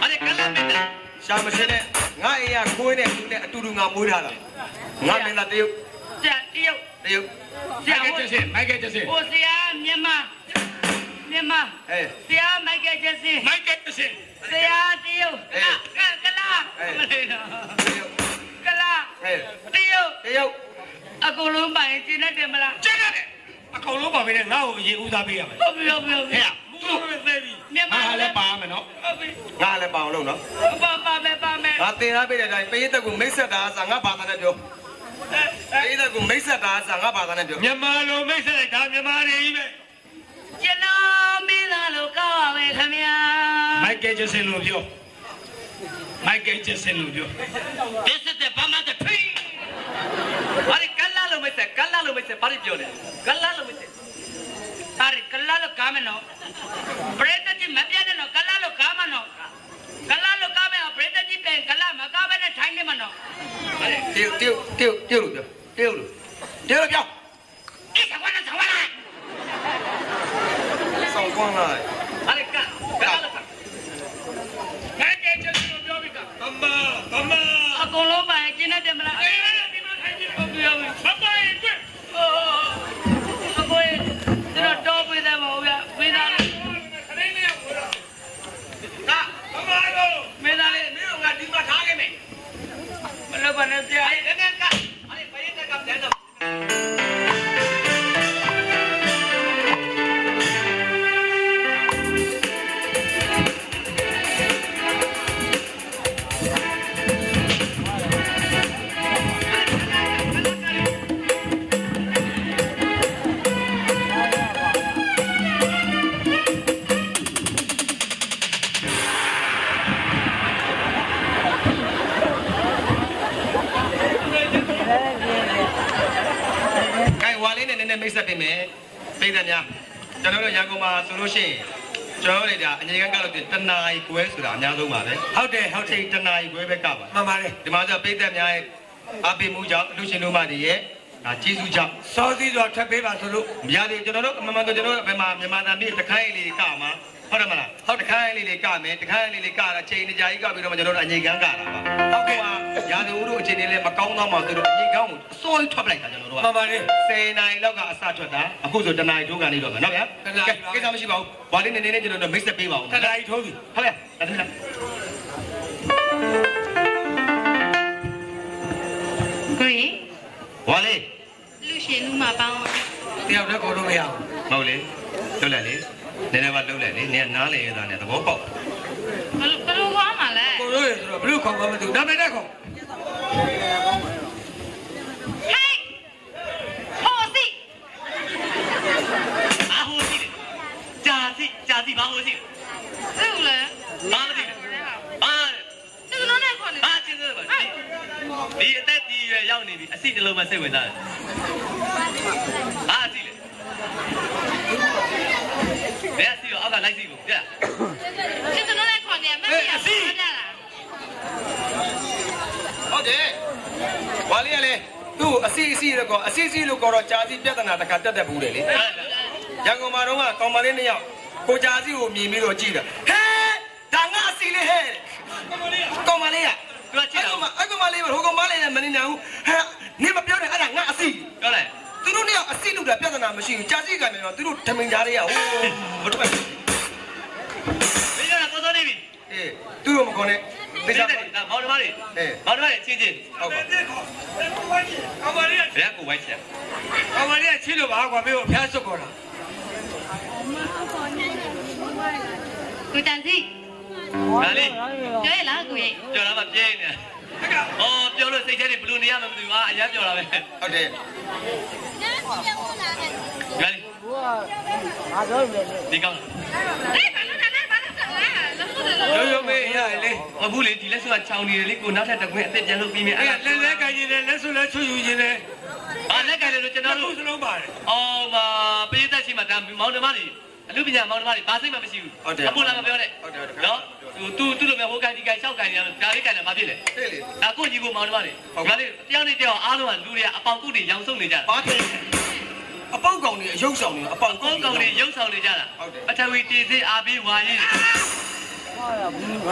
အဲ့ဒီကလက်မင်းသားရှာမစင်းနဲ့ငါအိမ်ကခွေးနဲ့သူနဲ့အတူတူငါမွေးထားတာငါမင်းသားတရုပ်ဂျာတယောက်တရုပ်မကဲချက်စမကဲချက်စဟိုဆရာမြန်မာ မြန်မာအဲဆရာမိုက်ကယ်ဂျက်ဆင်မကဲချက်စဆရာတယောက်ကလာကလာမလေးတော့တရုပ်ကလာအဲတယောက်တရုပ်အကုန်လုံးပိုင်ကျင်းတတ်တယ်မလားကျန်တယ်အကောင်လုံးပါပဲနဲ့ငါ့ကိုအရင်ဦးစားပေးရမယ်ဟုတ်ပြီဟုတ်ပြီဟုတ်ပြီဟဲ့သူ့ကိုပဲသေးပြီငါလည်းပါမယ်နော်ဟုတ်ပြီငါလည်းပါအောင်လုပ်နော်ပါပါမယ်ပါမယ်ငါတင်ထားပေးတဲ့အတိုင်းပရိသတ်ကမိတ်ဆက်တာအစားငါဘာသာနဲ့ပြောပရိသတ်ကမိတ်ဆက်တာအစားငါဘာသာနဲ့ပြောမြန်မာလိုမိတ်ဆက်လိုက်ဒါမြန်မာတွေကြီးပဲ ကျွန်တော်မင်းသားလို့ကောက်ပါမယ်ခင်ဗျာမိုက်ကယ်ဂျက်ဆင်လိုပြောမိုက်ကယ်ဂျက်ဆင်လိုပြော This is the Bama the tree ဘာလဲကလာလို့မိတ်ဆက်ကလာလို့မိတ်ဆက်ဘာပြောလဲကလာလို့မိတ်ဆက်ဟာကလာလို့ ကားမနော်ပရိသတ်ကြီးမပြ တနာရီခွဲဆိုတာအများဆုံးပါပဲဟုတ်တယ်ဟုတ်အချိန်တနာရီခွဲပဲကပါမှန်ပါတယ်ဒီမှာကျပရိသတ်များရဲ့အပိမှုကြောင့်လူရှင်တို့မှတည်းရဲ့ဒါကျေးဇူးကြောင့်စောသီးတော့ထပ်ပေးပါဆိုလို့မရသေးကျွန်တော်တို့မမတို့ကျွန်တော်တို့ဘယ်မှာမြန်မာသားမြေတခိုင်းလေးကမှာ ဟုတ်တယ်မလားဟုတ်တခိုင်းလေးလေးကမယ်တခိုင်းလေးလေးကတာချိန်တကြာကြီးကပြီးတော့ကျွန်တော်တို့အငြိကန်းကတာပါဟုတ်ကဲ့ပါရာသီဥတုအခြေအနေလည်းမကောင်းတော့မှသူတို့အငြိကန်းကိုအစိုးရထွက်ပလိုက်တာကျွန်တော်တို့ကမှန်ပါတယ်10နိုင်လောက်ကအစထွက်တာအခုဆိုတနာရီထိုးကန်နေတော့မယ်နော်ဗျာကိစ္စမရှိပါဘူးဘာလေးနေနေကျွန်တော်တို့မိတ်ဆက်ပေးပါဦးတခါကြီးထိုးပြီဟုတ်ကဲ့ဒါတည်းလားကိုရီဝါလေးလူရှင်လူမှာပေါင်းတယောက်တည်းကိုလို့မရဘူးမဟုတ်လေလွတ်လိုက်လေ နည်းနည်းပါလွတ်လိုက်လေနင်ကနားလေရတာနဲ့သဘောပေါက်ဘယ်လိုဘယ်လိုခေါ်မှာလဲကိုလို့ရဆိုတော့ဘလို့ခေါ်မှမသိဘူးနာမည်နဲ့ခေါ်ဟေးဟောစီအာဟိုရှိတယ်ဂျာစီဂျာစီဘာဟိုရှိတယ်ဟုတ်လဲဘာမသိဘူးအာဒီလိုနဲ့ခေါ်နေအာကျင်းစပါဒီအသက်ဒီရွယ်ရောက်နေပြီအစီတလုံးမှစိတ်ဝင်စားတယ်အာစီလေ ဘယ်အစီရောအောက်ကလိုက်စီကိုကြက်ဒီလိုနဲ့ခေါ်နေမမေ့ရဘူးကြလားဟုတ်တယ်ဝါလေးကလေသူ့အစီအစီလို့ကောအစီအစီလို့ကောတော့ကြာစီပြဿနာတစ်ခါတက်တက်ဘူးတယ်လေရန်ကုန်မှာတော့ကကောင်မလေးနှစ်ယောက်ကိုကြာစီကိုမြင်ပြီးတော့ကြည့်တာဟဲဒါငါအစီလေးဟဲကောင်မလေးကသူကချစ်တာအဲ့ကောင်မအဲ့ကောင်မလေးဟိုကောင်မလေးနဲ့မနေနိုင်ဘူးဟဲနင်မပြောနဲ့အဲ့ဒါငါအစီပြောလိုက် သူတို့နှစ်ယောက်အစီလို့တာပြဿနာမရှိဘူးကြာစီကလည်းသူတို့ထမင်ကြားတွေကဟိုဘတို့ပဲမင်းကတော့တော်တော်နေပြီအေးသူတို့မခေါ်နဲ့ဒီသိစစားက်ဒါမောင်နှမတွေအေးမောင်နှမတွေချင်းချင်းဟုတ်ပါအမလေးဘယ်ကိုဝိုင်းချင်အမလေးချစ်လို့ပါကွာမင်းကိုဖျားစွတ်ခေါ်တာကိုတန်စီဒါလေးပြောရလားကိုရီပြောလာမှပြင်းနေ အော်ပြောလို့စိတ်ထဲတွေဘလို့နေရမှမသိဘူးဟာအရင်ပြောလာပဲဟုတ်တယ်ဒါလေးဒီကောင်းဟေးဘာလို့လဲဘာလို့လဲလက်ဖို့တယ်ရိုးရိုးမေးရလေမဘူးလေဒီလက်စွပ်ကချောင်းနေတယ်လေကိုနောက်ထပ်တစ်ခွင့်အသက်ပြန်လုပ်ပြီးမြင်အဲ့အဲ့ဒါလက်လက်ကိုင်းနေတယ်လက်စွပ်လက်ချွတ်ယူခြင်းတယ်အာလက်ကလည်းလို့ကျွန်တတော်ခုတို့စလုံးပါတယ်အော်မာပေးသက်ရှိမှဒါမောင်နှမတွေ အလူပညာမောင်နှမတွေဘာစိတ်မှမရှိဘူးအခုလာမပြောနဲ့နော်သူသူ့လိုမျိုးဟိုကန်ဒီကန်ရှောက်ကန်နေရတော့ဒါလေးကန်တယ်မဖြစ်လေဟေးလေဒါကိုကြီးကိုမောင်နှမတွေဒါလေးတယောက်နဲ့တယောက်အားလုံးကလူတွေကအပေါင်ကုတ်တွေရောင်စုံနေကြတာဘာဖြစ်အပေါက်ကောင်တွေအယုတ်ဆောင်တွေအပေါက်ကောင်းကောင်တွေရုပ်ဆောင်နေကြတာပထဝီတေစေအာပေးဝါရင်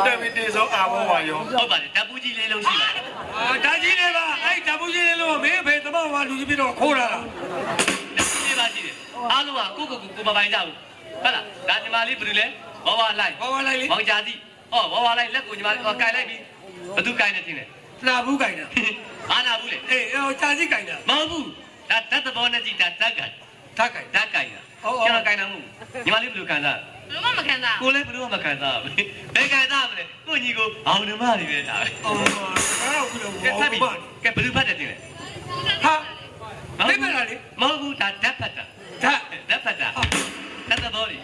တယ်ဗီတေဆိုအာဘောဝါယောဟုတ်ပါတယ်ဓာတ်ပူးကြီးလေးလုံးရှိပါတယ်အာဒါကြီးလေးပါအဲ့ဓာပူကြီးလေးလို့မင်းဖေသမဝါလူကြီးပြီးတော့ခိုးလာတာဓာတ်ပူးလေးပါရှိတယ်အားလုံးကကိုကိုကိုကိုမပိုင်ကြဘူး ဟုတ်လားဒါညီမလေးဘယ်လိုလဲဘဝလိုက်ဘာဝလိုက်လေမောင်ကြာစီဟောဘဝလိုက်လက်ကိုညီမလေးကင်လိုက်ပြီဘသူကင်နေတင်တယ်လာဘူးကိုင်းတာအာနာဘူးလေအေးဟိုကြာစီကိုင်းတာမဟုတ်ဘူးဒါဓာတ်သဘောနဲ့ကြည့်ဒါဓာတ်ကန်ဓာတ်ကိုင်းဓာတ်ကန်တာကျွန်တော်ကင်တာမှုညီမလေးဘယ်လိုခံစားဘလို့မှမခံစားကိုလည်းဘယ်လိုမှခံစားဘူးဘယ်ခံစားမလဲကိုညီကိုအောင်နှမတွေပဲဒါပဲအော်အဲ့တော့ဘုကဲရားဖတ်ပြီဘာကဲဘယ်လိုဖတ်တယ်တင်လဲဟာမဟုတ်ဘူးဒါဓာတ်ဖတ်တာဒါဓာတ်ဖတ်တာ ဓာတ်တော်လေ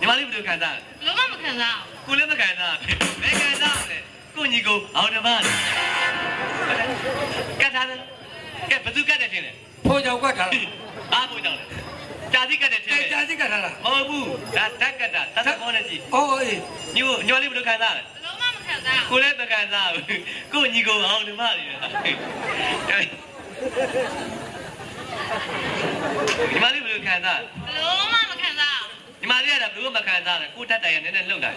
ညီမလေးဘယ်လိုခံစားဘလို့မှမခံစားကိုလည်းမခံစားဘယ်ခံစားမလဲကိုညီကိုအောင်နှမတွေကတ်ထားတယ်ကဲဘယ်သူကတ်တယ်တင်လဲဖိုးကြောင်ကတ်ထားလားအားဖို့ကြောင့်လေကြာစီကတ်တယ်တင်အဲလဲကြာစီကတ်ထားလားမဟုတ်ဘူးဒါဓာတ်ကတ်တာဓာတ်တော်နဲ့ကြည့်အော်အေးညီကိုညီမလေးဘယ်လိုခံစားလဲဘလို့မှမခံစားကိုလည်းမခံစားဘူးကိုညီကိုအောင်နှမတွေညီမလေးဘယ်လိုခံစားဘလို့မှမခံစား ညီမလေးကလည်းဘယ်လိုမခံစားလဲကိုတတ်တိုင်ကနည်းနည်းလှုပ်လာတယ်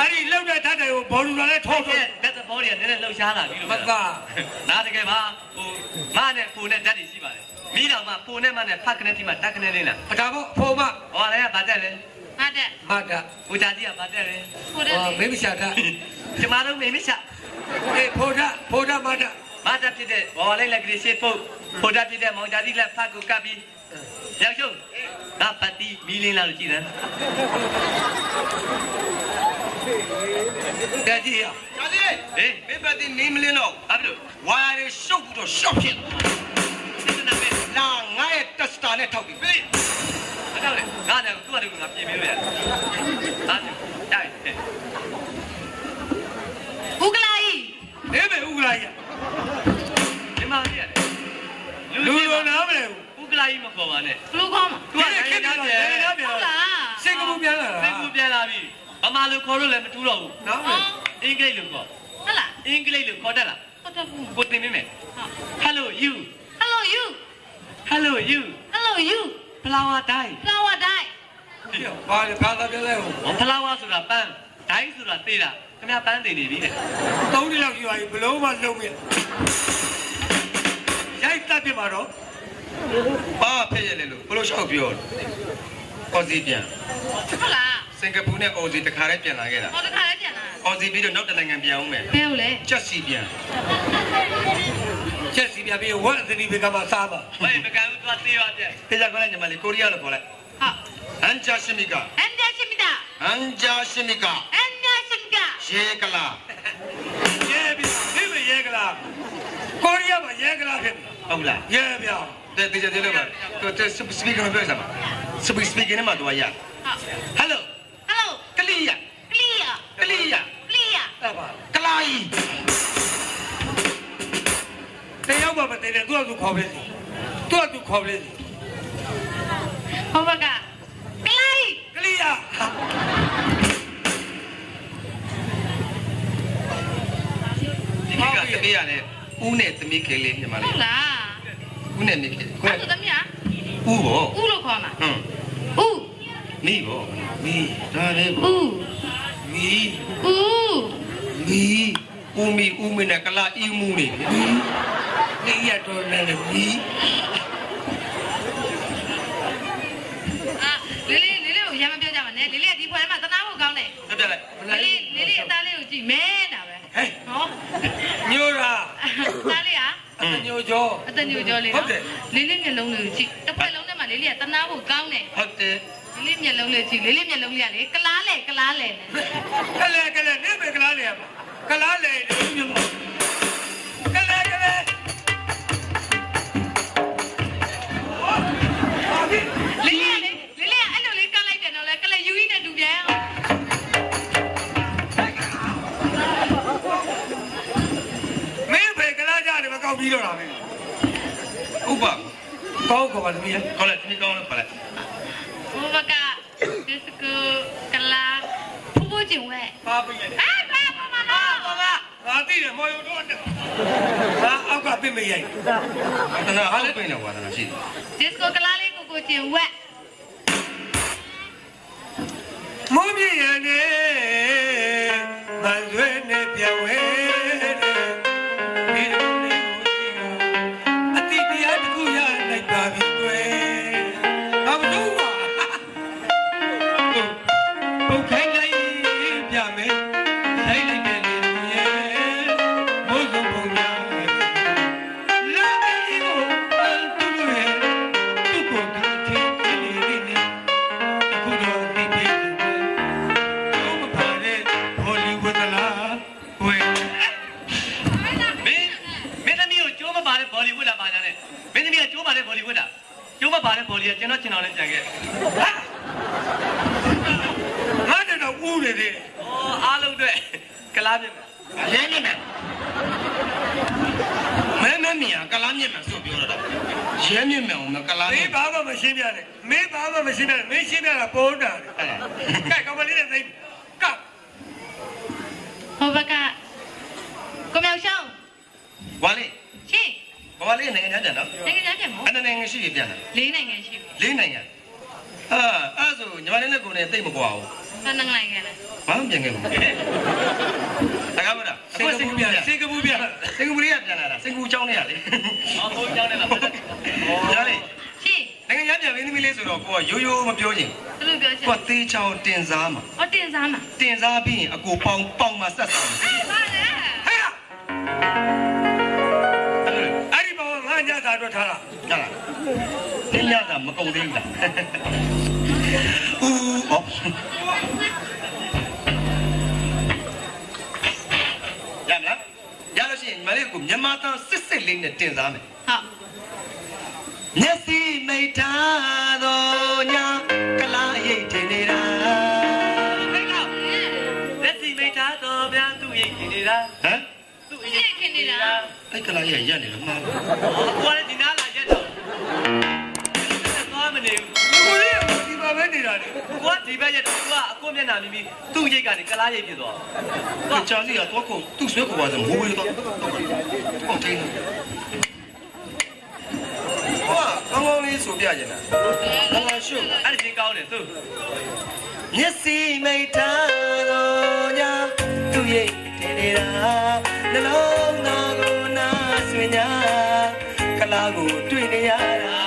အဲ့ဒီလောက်တဲ့ထပ်တယ်ကိုဘောလူလာလဲထောဟုတ်က်ကဲ့တော့ဓာတ်သဘောတွေကနည်းနည်းလှုပ်ရှားလာပြီလို့မကနားတကယ်ပါဟိုမနဲ့ကိုနဲ့ဓာတ်တွေရှိပါတယ်မိတော်မှကိုနဲ့မနဲ့ဖတ်ကနေဒီမှာတက်ကနေလေးလားအတာဘောဖိုးမဟောလည်းဗာတက်လေဟာတဲ့မတာကိုကြကြီးကဗာတက်လေကိုတဲ့ဟောမေမရှာတာကျမတို့မိမရှာအေးဖိုးတာဖိုးတာမတာမတက်ဖြစ်တဲ့ဘောလေးလက်ကလေးရှင်းဖို့ဖိုတက်ဖြစ်တဲ့မောင်ကြကြီးလက်ဖတ်ကိုကပ်ပြီး ရောက်ရှုံဒါပတ်တီမီလင်းလာလို့ကြည်တယ်ဒါကြီးရဒါစီဟေးမင်းပတ်တိနေမလင်းတော့ဘာဖြစ်လို့ဝါရီရှုပ်ပြီးတော့ရှော့ဖြစ်လာလာငါရဲ့တက်စတာနဲ့ထောက်ပြီးပြီအဲ့ဒါလေငါလည်းသူ့အတူငါပြင်ပေးလို့ရတယ်ဟာတိုက် လဲဘူးဥက္ကလာကြီးမခေါ်ပါနဲ့ဘလို့ခေါ်မှာသူကနိုင်ငံသားပြန်နိုင်ငံသားပြန်ဟုတ်လားစင်ကာပူပြန်လာစိတ်ကူပြန်လာပြီဗမာလူခေါ်လို့လည်းမထူးတော့ဘူးနားမလဲအင်္ဂလိပ်လူခေါ်ဟုတ်လားအင်္ဂလိပ်လူခေါ်တတ်လားဟုတ်တယ်ဘူးကိုတင်မိမယ်ဟုတ် Hello you Hello you Hello you Hello you flower die flower die ဘာလဲဘာသာပြန်လဲဟိုဟော flower ဆိုတာပန်း die ဆိုတာသေးတာခင်ဗျာပန်းသေးနေပြီတဲ့သုံးနှစ်လောက်ယူပါပြီဘလုံးမလုံးမြရိုက်တတ်ပြမှာတော့ ဘာဖြစ်ရလဲလို့ဘလို့ရှောက်ပြောလို့အော်စီပြန်ဟုတ်လားစင်ကာပူနဲ့အော်စီတခါတည်းပြန်လာခဲ့တာဟောတခါလေးပြန်လာအော်စီပြီးတော့နောက်တစ်နိုင်ငံပြန်အောင်မယ်ဘယ်လိုလဲချက်စီပြန်ချက်စီပြပြီးဝတ်သတိဘေကမှာစားပါဝေးမကန်ဘူးသူကသေးပါတဲ့ဖေးကြခေါ်လိုက်ညီမလေးကိုရီးယားလို့ခေါ်လိုက်ဟုတ်ဟန်ဂျာရှမီကာအန်ဒါရှိမတာဟန်ဂျာရှမီကာအန်ဒါရှိမကရေကလာရဲပြီဒီမရဲကလားကိုရီးယားမှာရဲကလားဖြစ်ဟုတ်လားရဲပြောင်း တဲ့တေးကြတယ်လို့ပါသူစပီကာမပြောစမ်းပါစပီစပီကာနဲ့မှတော့ရဟုတ် Hello Hello ကလီယာ clear ကလီယာ clear အဲ့ပါကလာယီတယောက်မှမတည်တယ်သူ့အတူခေါ်ပြီသူ့အတူခေါ်ပြီဟောဘကကလိုက်ကလေးယာဒီကတမီးရတယ်ဦးနဲ့သမီးကလေးညီမဟုလေးတ်လား ဦးနဲ့မိကကိုအဲ့ဒါသမီးอ่ะဦးဘောဦးလို့ခေါ်မှာဟွန်းဦးမိဘောမိဒါလေးဦးဘောမိဦးမိဦးမိဦးမနဲ့ကလာအီမူနေပြီနေရတော့လည်းမီးအာလေးလေးလေးလေးကိုရမ်းမပြောကြပါနဲ့လေးလေးကဒီဖွဲ့ထဲမှာသနာဖို့ကောင်းတယ်ဟုတ်တယ်လေလေးလေးလေးလေးအသားလေးကိုကြည့်မဲ ကျော်အတန်ညိုကျော်လေးဟုတ်တယ်လေးလေးမျက်လုံးလေးကိုကြည့်တစ်ဖွဲ့လုံးထဲမှာလေးလေးကသနာဖို့ကောင်းတယ်ဟုတ်တယ်လေးလေးမျက်လုံးလေးကြည့်လေးလေးမျက်လုံးလေးကလေကလားလေကလားလေနဲ့ကလေးကလေးနေမေကလားလေကလားလေညိုက ကောင်းကောပါသမီးခေါ်လိုက်သမီးကောင်းလို့ခေါ်လိုက်ဘုဘကဒီစကူကလာဖူးဖူးကျင်ဝဲပါပြီလေအာဘာဘာမနာဘာကငါသိတယ်မော်ယိုတော့ငါအောက်ကပြစ်မရိုက်တနာအားလည်းပြင်နေကွာတနာရှိတယ်ဒီစကူကလာလေးကိုကိုကျင်ဝဲမိုးမြရနေမန်ရွေးနေပြောင်းဝဲ ပါတဲ့ဘော်လီကကျွန်တော်ကျင်တော်နဲ့ကြံခဲ့ငါတက်တော့ဦးနေသေးတယ်ဩအားလုံးအတွက်ကလားပြင်မယ်ရဲမြင့်မယ်မဲမဲမြင်ကလားမြင့်မယ်ဆိုပြောတာရဲမြင့်မယ်အောင်မကလားမမြင့်င်းဘာမှမရှင်းပြနဲ့မင်းဘာမှမရှင်းပြနဲ့မင်းရှင်းပြတာပေါ်တာကဲကောင်မလေးနဲ့သိကဟိုဘက်ကကိုမြောင်ရှောင်းဝါလေး ရှင်ဝါလေးနိုင်ငံခြားပြန်တော့နိုင်ငံသားပြန်မို့အဲ့နိုင်ငံရှိပြီပြန်တာလေးနိုင်ငံရှိပြီလေးနိုင်ငံအာအဲ့ဆိုညီမလေးနဲ့ကိုယ်နဲ့တိတ်မကွာဘူးသန်းနိုင်ငံလဲဘာမှပြန်ခဲ့ဘူးတကားမလားစင်ကာပူပြန်စင်ကာပူပြန်စင်ကာပူလေးကပြန်လာတာစင်ကာပူကျောင်းလေးရလေဟောကိုကြောင်းနေလားညီမလေးရှင်နိုင်ငံခြားပြန်မင်းသမီးလေးဆိုတော့ကိုကရိုးရိုးမပြောချင်ဘယ်လိုပြောချင်ကိုကသေးချောင်းတင်စားမှာဟောတင်စားမှာတင်စားပြီးရင်အကိုပေါင်ပေါင်မှာဆက်စားမှာဟာလေဟဲ့အဲ့ဒီဘော ငါညသာတော့ထားတာဟုတ်လားနင်းရတာမကုန်သေးဘူးလားဦးဟောရမလားရလို့ရှိရင်ညီမလေးကိုမြန်မာသားစစ်စစ်လေးနဲ့တင်စားမယ်ဟုတ်မျက်စိမိတ်ထားသောညာကလာရိတ်ထင်နေတာဟဲ့ကောင်လက်စီမိသားတော်ဗျာသူ့ရိတ်နေတာဟမ် သူ့ဒီရိတ်ခင်နေတာအဲ့ကလာရိတ်ရက်နေလို့မှားဘူးကိုကလည်းဒီနားလာရက်တော့သွားမနေဘူးကိုလေးကဒီမှာပဲနေတာလေကိုကဒီဘက်ရက်တော့ကိုကအကိုမျက်နှာမြင်ပြီးသူ့ရိတ်ကနေကလားရိတ်ဖြစ်သွားသူကြာစီကတော့ခုသူ့ဆွဲကိုပါစမိုးဝေးတော့ဟုတ်တယ်ဟောကောင်းကောင်းလေးဆိုပြကြတာငါရှုအဲ့ဒီချင်းကောင်းတယ်သူမျက်စိမိတ်ထားသောညာသူ့ရိတ်တင် နေတာနှလုံးသားကိုနာဆွေညာကလာကိုတွေ့နေရတာ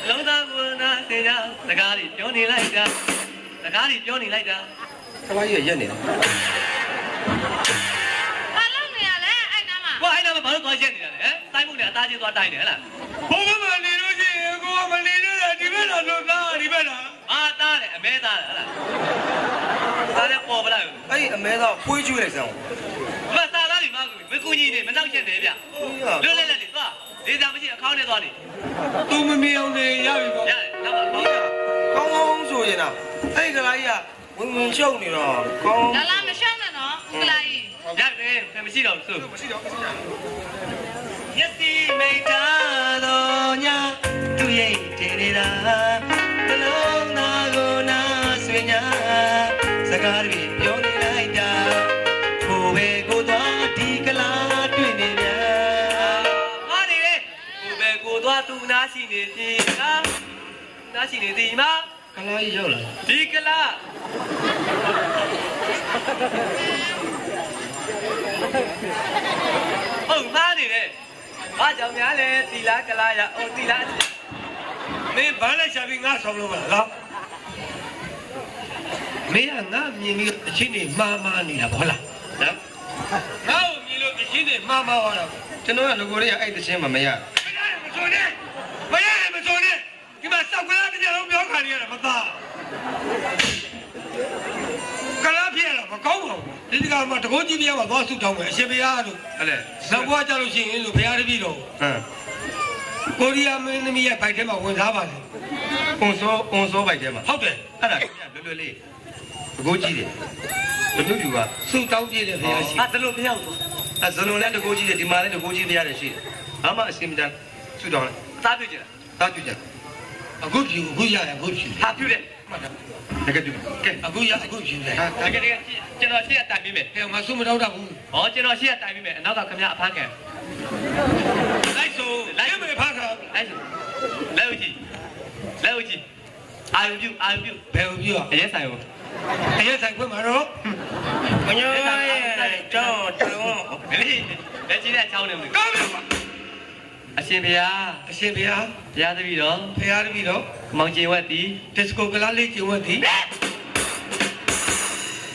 အာလုံးသားကနာစင်ကြစကားတွေပြောနေလိုက်တာစကားတွေပြောနေလိုက်တာကလာကြီးရက်နေတယ်ဘာလုပ်နေရလဲအဲ့နားမှာကိုအဲ့ဒါမှဘာလို့သွားရက်နေတာလဲဟမ်တိုင်းမှုနဲ့အသားချင်းသွားတိုင်းတယ်ဟဲ့လားဘုံမနေလို့ရှိရင်ကိုကမနေလို့ဒီဘက်တော့လို့သားဒီဘက်တော့အာ သားတယ်အမဲသားတယ်ဟဲ့လားသားလည်းပေါ်ပလားအဲ့ဒီအမဲသားပွေးကျွေးလိုက်စမ်းမစားသားပြီမကူမကူညီနေမနောက်ချက်နေဗျလွတ်လက်လက်လေးသွားဒေတာမရှိအကောင်းနဲ့သွားနေသူမမြင်အောင်နေရပြီပေါ့ရတယ်နောက်အကောင်းကောင်းကောင်းဆိုရင်တော့အဲ့ဒီကလာကြီးကဝင်ဝင်ရှုပ်နေတော့ကောင်းလာလာမရှောင်းနဲ့နော်ဥက္ကလာကြီးရတယ်မရှိတော့ဘူးမရှိတော့မရှိတော့မျက်စိမိတ်ထားသောညာသူရိတ်တင်နေတာနှလုံးသားကိုနာ ဆွေညာစကားတွေပြောနေလိုက်တာကိုပဲကိုသွားဒီကလာတွေ့နေမြာဟာနေလေကိုပဲကိုသွားသူနာရှိနေပြီနာနာရှိနေသည်မှာကလာကြီးရောက်လာဒီကလာဟုတ်မှားနေတယ်ဘာကြောင့်များလဲတီလာကလာရအိုတီလာမင်းဘာလဲရှာပြီးငါဆောင်လို့မလား မင်းကငါမြင်ပြီးအချင်းတွေမှားမှားနေတာဗောလားနော်ငါ့ကိုမြင်လို့အချင်းတွေမှားမှားဟောတာကျွန်တော်ကငကိုလေးကအဲ့တချင်းမှမရမရတယ်မစိုးနဲ့မရတယ်မစိုးနဲ့ဒီမှာစောက်ကလားတစ်ကြလုံးပြောခါနေရတာမသားကလားပြရတာမကောင်းပါဘူးဒီဒီကမှတကောကြီးပြရမှာသွားဆုတောင်းမယ်အရှင်ဘုရားလို့ဟုတ်လေနောက်ဘွားကြလို့ရှိရင်လို့ဘုရားတပည့်တော်ဟမ်ကိုရီးယားမင်းသမီးရဲ့ဘိုက်ထဲမှာဝင်သားပါလေပုံစောပုံစောပိုက်ထဲမှာဟုတ်တယ်အဲ့ဒါကလွယ်လွယ်လေး တကိုးကြီးတယ်ဘလူပြူကဆုတောင်းပြည့်တယ်ဘုရားရှိဟာတလို့မရောက်ဘူးအဲဇလုံးလည်းတကိုးကြီးတယ်ဒီမှာလည်းတကိုးကြီးပြရတယ်ရှိတယ်ဘာမှအစင်မတန်သူ့တော်လဲသားပြကြလားတာပြကြအခုပြူအခုရရအခုပြူဟာပြတယ်တကယ်ပြကဲအခုရအခုပြူလေဟာတကယ်တကယ်ကျွန်တော်ရှေ့ကတိုင်ပြီးမယ်ဟဲ့ငါဆုမတောင်းတတ်ဘူးဟောကျွန်တော်ရှေ့ကတိုင်ပြီးမယ်အနောက်ကခမရအဖမ်းခံလိုက်ဆိုလိုက်မယ်ဖားခါလိုက်ဆိုလက်ဦးကြီးလက်ဦးကြီးအာယုပြုအာယုပြုဘယ်လိုပြူအရေးဆိုင်ဘူး အရက်ဆိုင်ခွင့်မှာတော့မညောရဲ့တောင်းတုံးမလေးလက်ကြီးနဲ့ချောင်းနေမှာကောင်းပြီပါအရှင်ဘုရားအရှင်ဘုရားဘုရားတပည့်တော်ဘုရားတပည့်တော်မောင်ကျင်ဝတ်တီဒစ်စကိုကလာလေးကျင်ဝတ်သည်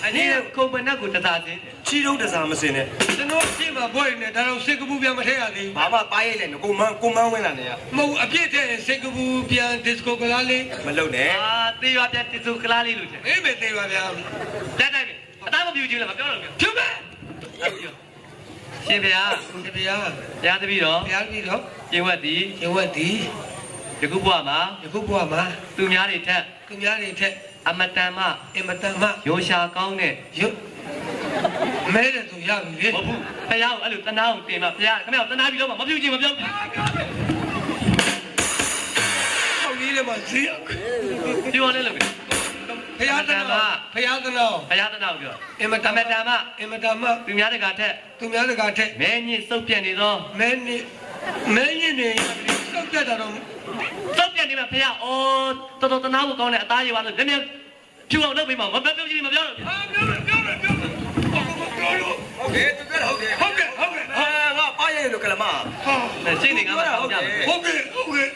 အနည်းကုမ္ပဏီကိုတသားစင်းချီတုံးတစားမစင်နဲ့ကျွန်တော်ရှင်းမှာဘွဲ့နေဒါတော့စိတ်ကပူပြန်မထည့်ရသေးဘာမှပါရိုက်လိုက်ကိုမန်းကိုမန်းဝင်လာနေရဘူးမဟုတ်အပြည့်တဲ့စိတ်ကပူပြန်ဒစ်စကိုကလာလေးမလုံနဲ့အာတေးရွာပြတစုကလားလေးလို့ချက်အေးမေသေးပါဗျာတက်တိုက်ပြီအသားမပြူချင်းလည်းမပြောတော့ဘူးဖြုတ်မယ်ပြောရှင်ဘုရားတပီယာဘုရားတပည့်တော်ဘုရားကြီးတော့ရှင်ဝတ်သည်ရဝတ်ဒီယခုဘဝမှာယခုဘဝမှာသူများတွေထက်သူများတွေထက် အမတန်မှအင်မတန်မှရိုရှာကောင်းတဲ့ရုပ်မဲတယ်ဆိုရပြီလေမဟုတ်ဘူးဘုရားကိုအဲ့လိုတနာကိုတင်မှာဘုရားခင်ဗျားတနာပြီးတော့မပြုတ်ချင်မပြုတ်ဘူးဟောက်ကြီးလည်းမဈေးပြောလဲလို့ဘုရားတနာဘုရားတနာဘုရားတနာကိုပြောအင်မတအန်မတန်မှအင်မတန်မှသူများတကာထက်သူများတကာထက်မဲညစ်စုပ်ပြက်နေသောမဲနေမဲရင်နေတောက်ကြတာတော့ စုပ်ပြက်နေမှာဘုရားအော်တော်တော်တနာကိုကောင်းတဲ့အသားရည်ပါဆိုလည်းဖြူအောင်လုပ်ပေးမှာမပြောပြုတ်ချင်မပြောတော့ဟာပြောတယ်ပြောတယ်ပြောတယ်ပြောလို့ဟုတ်တယ်သူပြောတာဟုတ်တယ်ဟုတ်ကဲ့ဟုတ်ကဲ့ဟာငါပါရဲ့လို့ကလမဟာရှင်းနေကမှတောင်းကြမယ်ဟုတ်ကဲ့ဟုတ်ကဲ့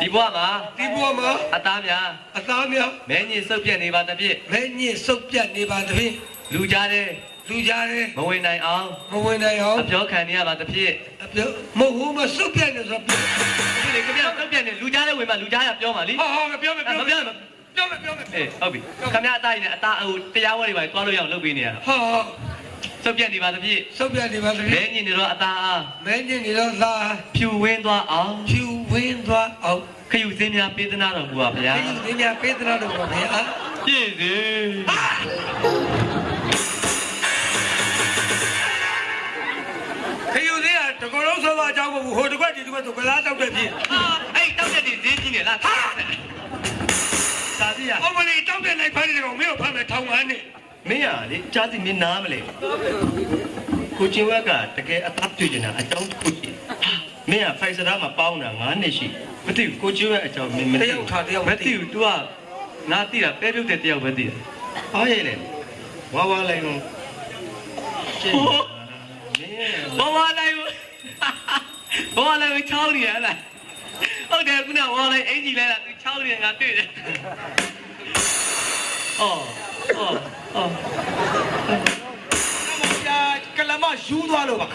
ဒီဘဝမှာဒီဘဝမှာအသားများအသားများမဲညစ်စုပ်ပြက်နေပါသဖြင့်မဲညစ်စုပ်ပြတ်နေပါသဖြင့်လူကြားတဲ့လူကြတယ်မဝင်နိုင်အောင်မဝင်နိုင်အောင်အပြောခံနေရပါသဖြင့်အပြောမဟုတ်ဘူးမစုပ်ပြတ်နေဆိုတော့ဒီ လေခင်ဗျာစုပ်ပြက်နေလူကြားတဲ့ဝင်မှာလူကြားရပြောမှာလीဟာဟာပြောမယ်မပြောပြောမယ်နဲ့ပြောမယ်ပြောမယ်အေးဟုတ်ပြီခင်ဗျာအသားရည်နဲ့အသားအဟိုတရားဝဲတွေပါသွားလို့ရအောင်လုပ်ပေးနေရတာဟာစုပ်ပြက်နေပါသဖြင့်စုပ်ပြတ်နေပါသဖြမဲင့်ညစ်နေတော့အသားအားမဲညစ်နေတော့သာဖြူဝင်းသွားအောင်ဖြူဝင်းသွားအောင်ခယူစင်းများပေးသနာတော်မူပါဗျာဒီညပေးသနာတော့ပါဗျာပြည့်စေခ တကောလုံးဆောပါအကြောင်းမဟုတ်ဘူးဟိုတစ်ခွက်ဒီတစ်ခွက်ဆိုကလားတောက်တဲ့ဖြစ်ဟာအဲ့တောက်တဲ့ဒီဈေးကြီးနေလားဟာသာစီရ။အမလေးတောက်တဲ့လိုက်ဖမ်းနေတယ်ကောင်မင်းကိုဖမ်းမယ်ထောင်ငန်းနဲ့မင်းရလေကြားစီမင်းနားမလဲကိုချင်းဝက်ကတကယ်အသက်ပြည့်နေတာအကြောင်းတစ်ခုရှိမင်းကဖိုက်စရာမှာပေါင်းတာ9နှစ်ရှိမသိဘူးကိုချင်းဝက်အကြောင်းမင်းမတသိယောက်ဘူးထားတယောက်မသိဘူး तू ကငါသိတာပဲပြုတ်တဲ့တယောက်ပဲသိတယ်အားရလေဝါဝါလိုက်လုံးကျင်းဝါဝါလိုက်ဝါ ဝါလိုက်ချောင်းနေရလားဟုတ်တယ်ခုနဝါလိုက်အင်ကြီးလဲလား तू ချောင်းနေငါတွေ့တယ်အော်အော်အော်ဗျာကလမယူသွားလို့ပါ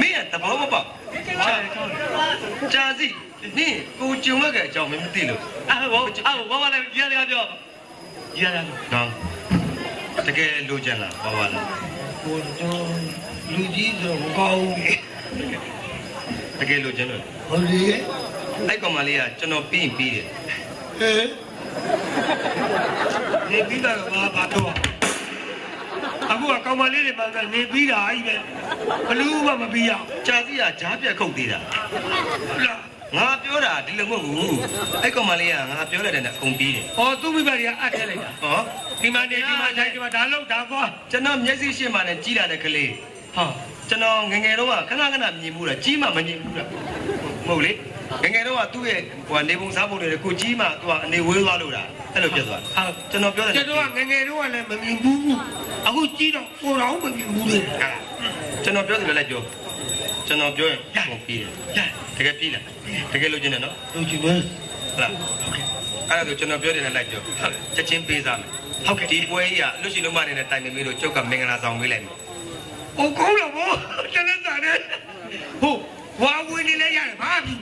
မင်းကတဘောမပေါ့ကြာစီနင်းကိုကျုံရတဲ့အကြောင်းမင်းမသိလို့အဲ့ဘောအဲ့ဘောဘာလဲရရပြော ရရနော်တကယ်လိုချင်လားဘာဘာလဲဟိုတော့လူကြီးဆိုတော့ကောင်းပြီတကယ်လိုချင်လို့ဟုတ်လေအဲ့ကောင်မလေးကကျွန်တော်ပြီးရင်ပြီးတယ်ဟဲ့နေပြီးတာကဘာဘာတော့အခုကကောင်မလေးတွေမှနေပြီးတာအဲ့ပဲဘလူးမှမပြီးရအောင်ကြာစီကဂျားပြက်ခုတ်သေးတာဟုတ်လား ငါပြောတာဒီလိုမဟုတ်ဘူးအဲ့ကောင်မလေးကငါပြောလိုက်တဲ့အကုန်ပြီးတယ်ဟောသူ့မိဘတွေကအပ်ထဲလိုက်တာဟောဒီမှာနေဒီမှာထိုင်ဒီမှာဒါလောက်ဒါကွာကျွန်တော်မျက်စိရှင်းမှနဲ့ကြီးလာတဲ့ကလေးဟာကျွန်တော်ငယ်ငယ်တော့ကခဏခဏမြင်မှုတာကြီးမှမမြင်ဘူးလားမဟုတ်လေငယ်ငယ်တော့ကသူ့ရဲ့ဟိုကနေပုံစားပုံတွေကိုကြီးမှသူကအနေဝေးသွားလို့တာအဲ့လိုပြတ်သွားဟာကျွန်တော်ပြောတယ်ကျွန်တော်ကငငယ်တော့ကလည်းမမြင်ဘူးအခုကြည့်တော့ကိုတော်မမြင်ဘူးလေကျွန်တော်ပြောတယ်လည်းပြော ကျွန်တော်ပြောရင်ဟုတ်ပြီတကယ်ပြီလားတကယ်လို့ကျင်တယ်နော်လူကြီးပဲဟုတ်လားအဲ့ဒါဆိုကျွန်တော်ပြောတယ်လည်းလိုက်ပြောချက်ချင်းပေးစားမယ်ဟုတ်ကဲ့ဒီပွဲကြီးကလူရှိလုံးမနေတဲ့တိုင်နေမင်းတို့ကျုပ်ကမင်္ဂလာဆောင်ပေးလိုက်မယ်။အိုကောင်းတော့ဘောကျန်တဲ့စားနဲ့ဟုတ်ဝါဝင်နေလဲရတယ်ဘာဘူး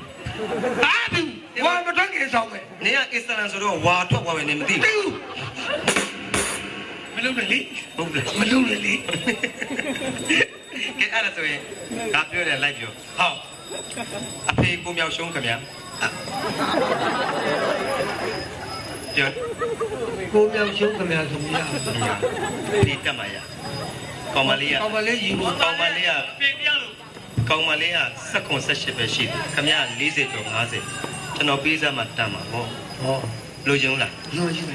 ဘာဘူးဝါမတော့ကေဆောင်မယ်နေကအစ္စလမ်ဆိုတော့ဝါထွက်သွားမယ်နေမသိတိဘူးူမလုပ်နဲ့လေဟုတ်လားမလုပ်နဲ့လေ ကဲအဲ့ဒါဆိုရင်ဒါပြောတယ်လိုက်ပြောဟောအဖေကိုမြောက်ရှုံးခင်ဗျာပြောကိုမြောင်ရှုံးခမရဆိုမရဘူးဒီတက်မှာရကောင်မလေးက။အောင်မလေးယူဖို့ကောင်မလေးကကောင်မလေးကစက်ခွန်ဆက်ရှစ်ပဲရှိတယ်ခင်ဗျာ40ကျော်50ကျွန်တော်ပေးစားမှတတ်မှာဟောဟောလိုချင်ဘူးလားယူယူမ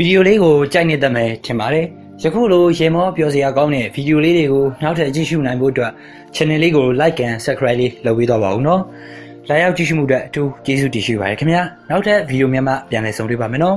ဗီဒီယိုလေးကိုကြိုက်နေတတ်မယ်ထင်ပါတယ်ယခုလိုရေမောပြောစရာကောင်းတဲ့ဗီဒီယိုလေးတွေကိုနောက်ထပ်ကြည့်ရှုနိုင်ဖို့အတွက် channel လေးကို like and subscribe လေးလုပ်ပေးတော့ပါဦးနော်လာရောက်ကြည့်ရှုမှုအတွက်အထူးကျေးဇူးတင်ရှိပါတယ်ခင်ဗျာနောက်ထပ်ဗီဒီယိုများမှပြန်လည်ဆုံတွေ့ပါမယ်နော်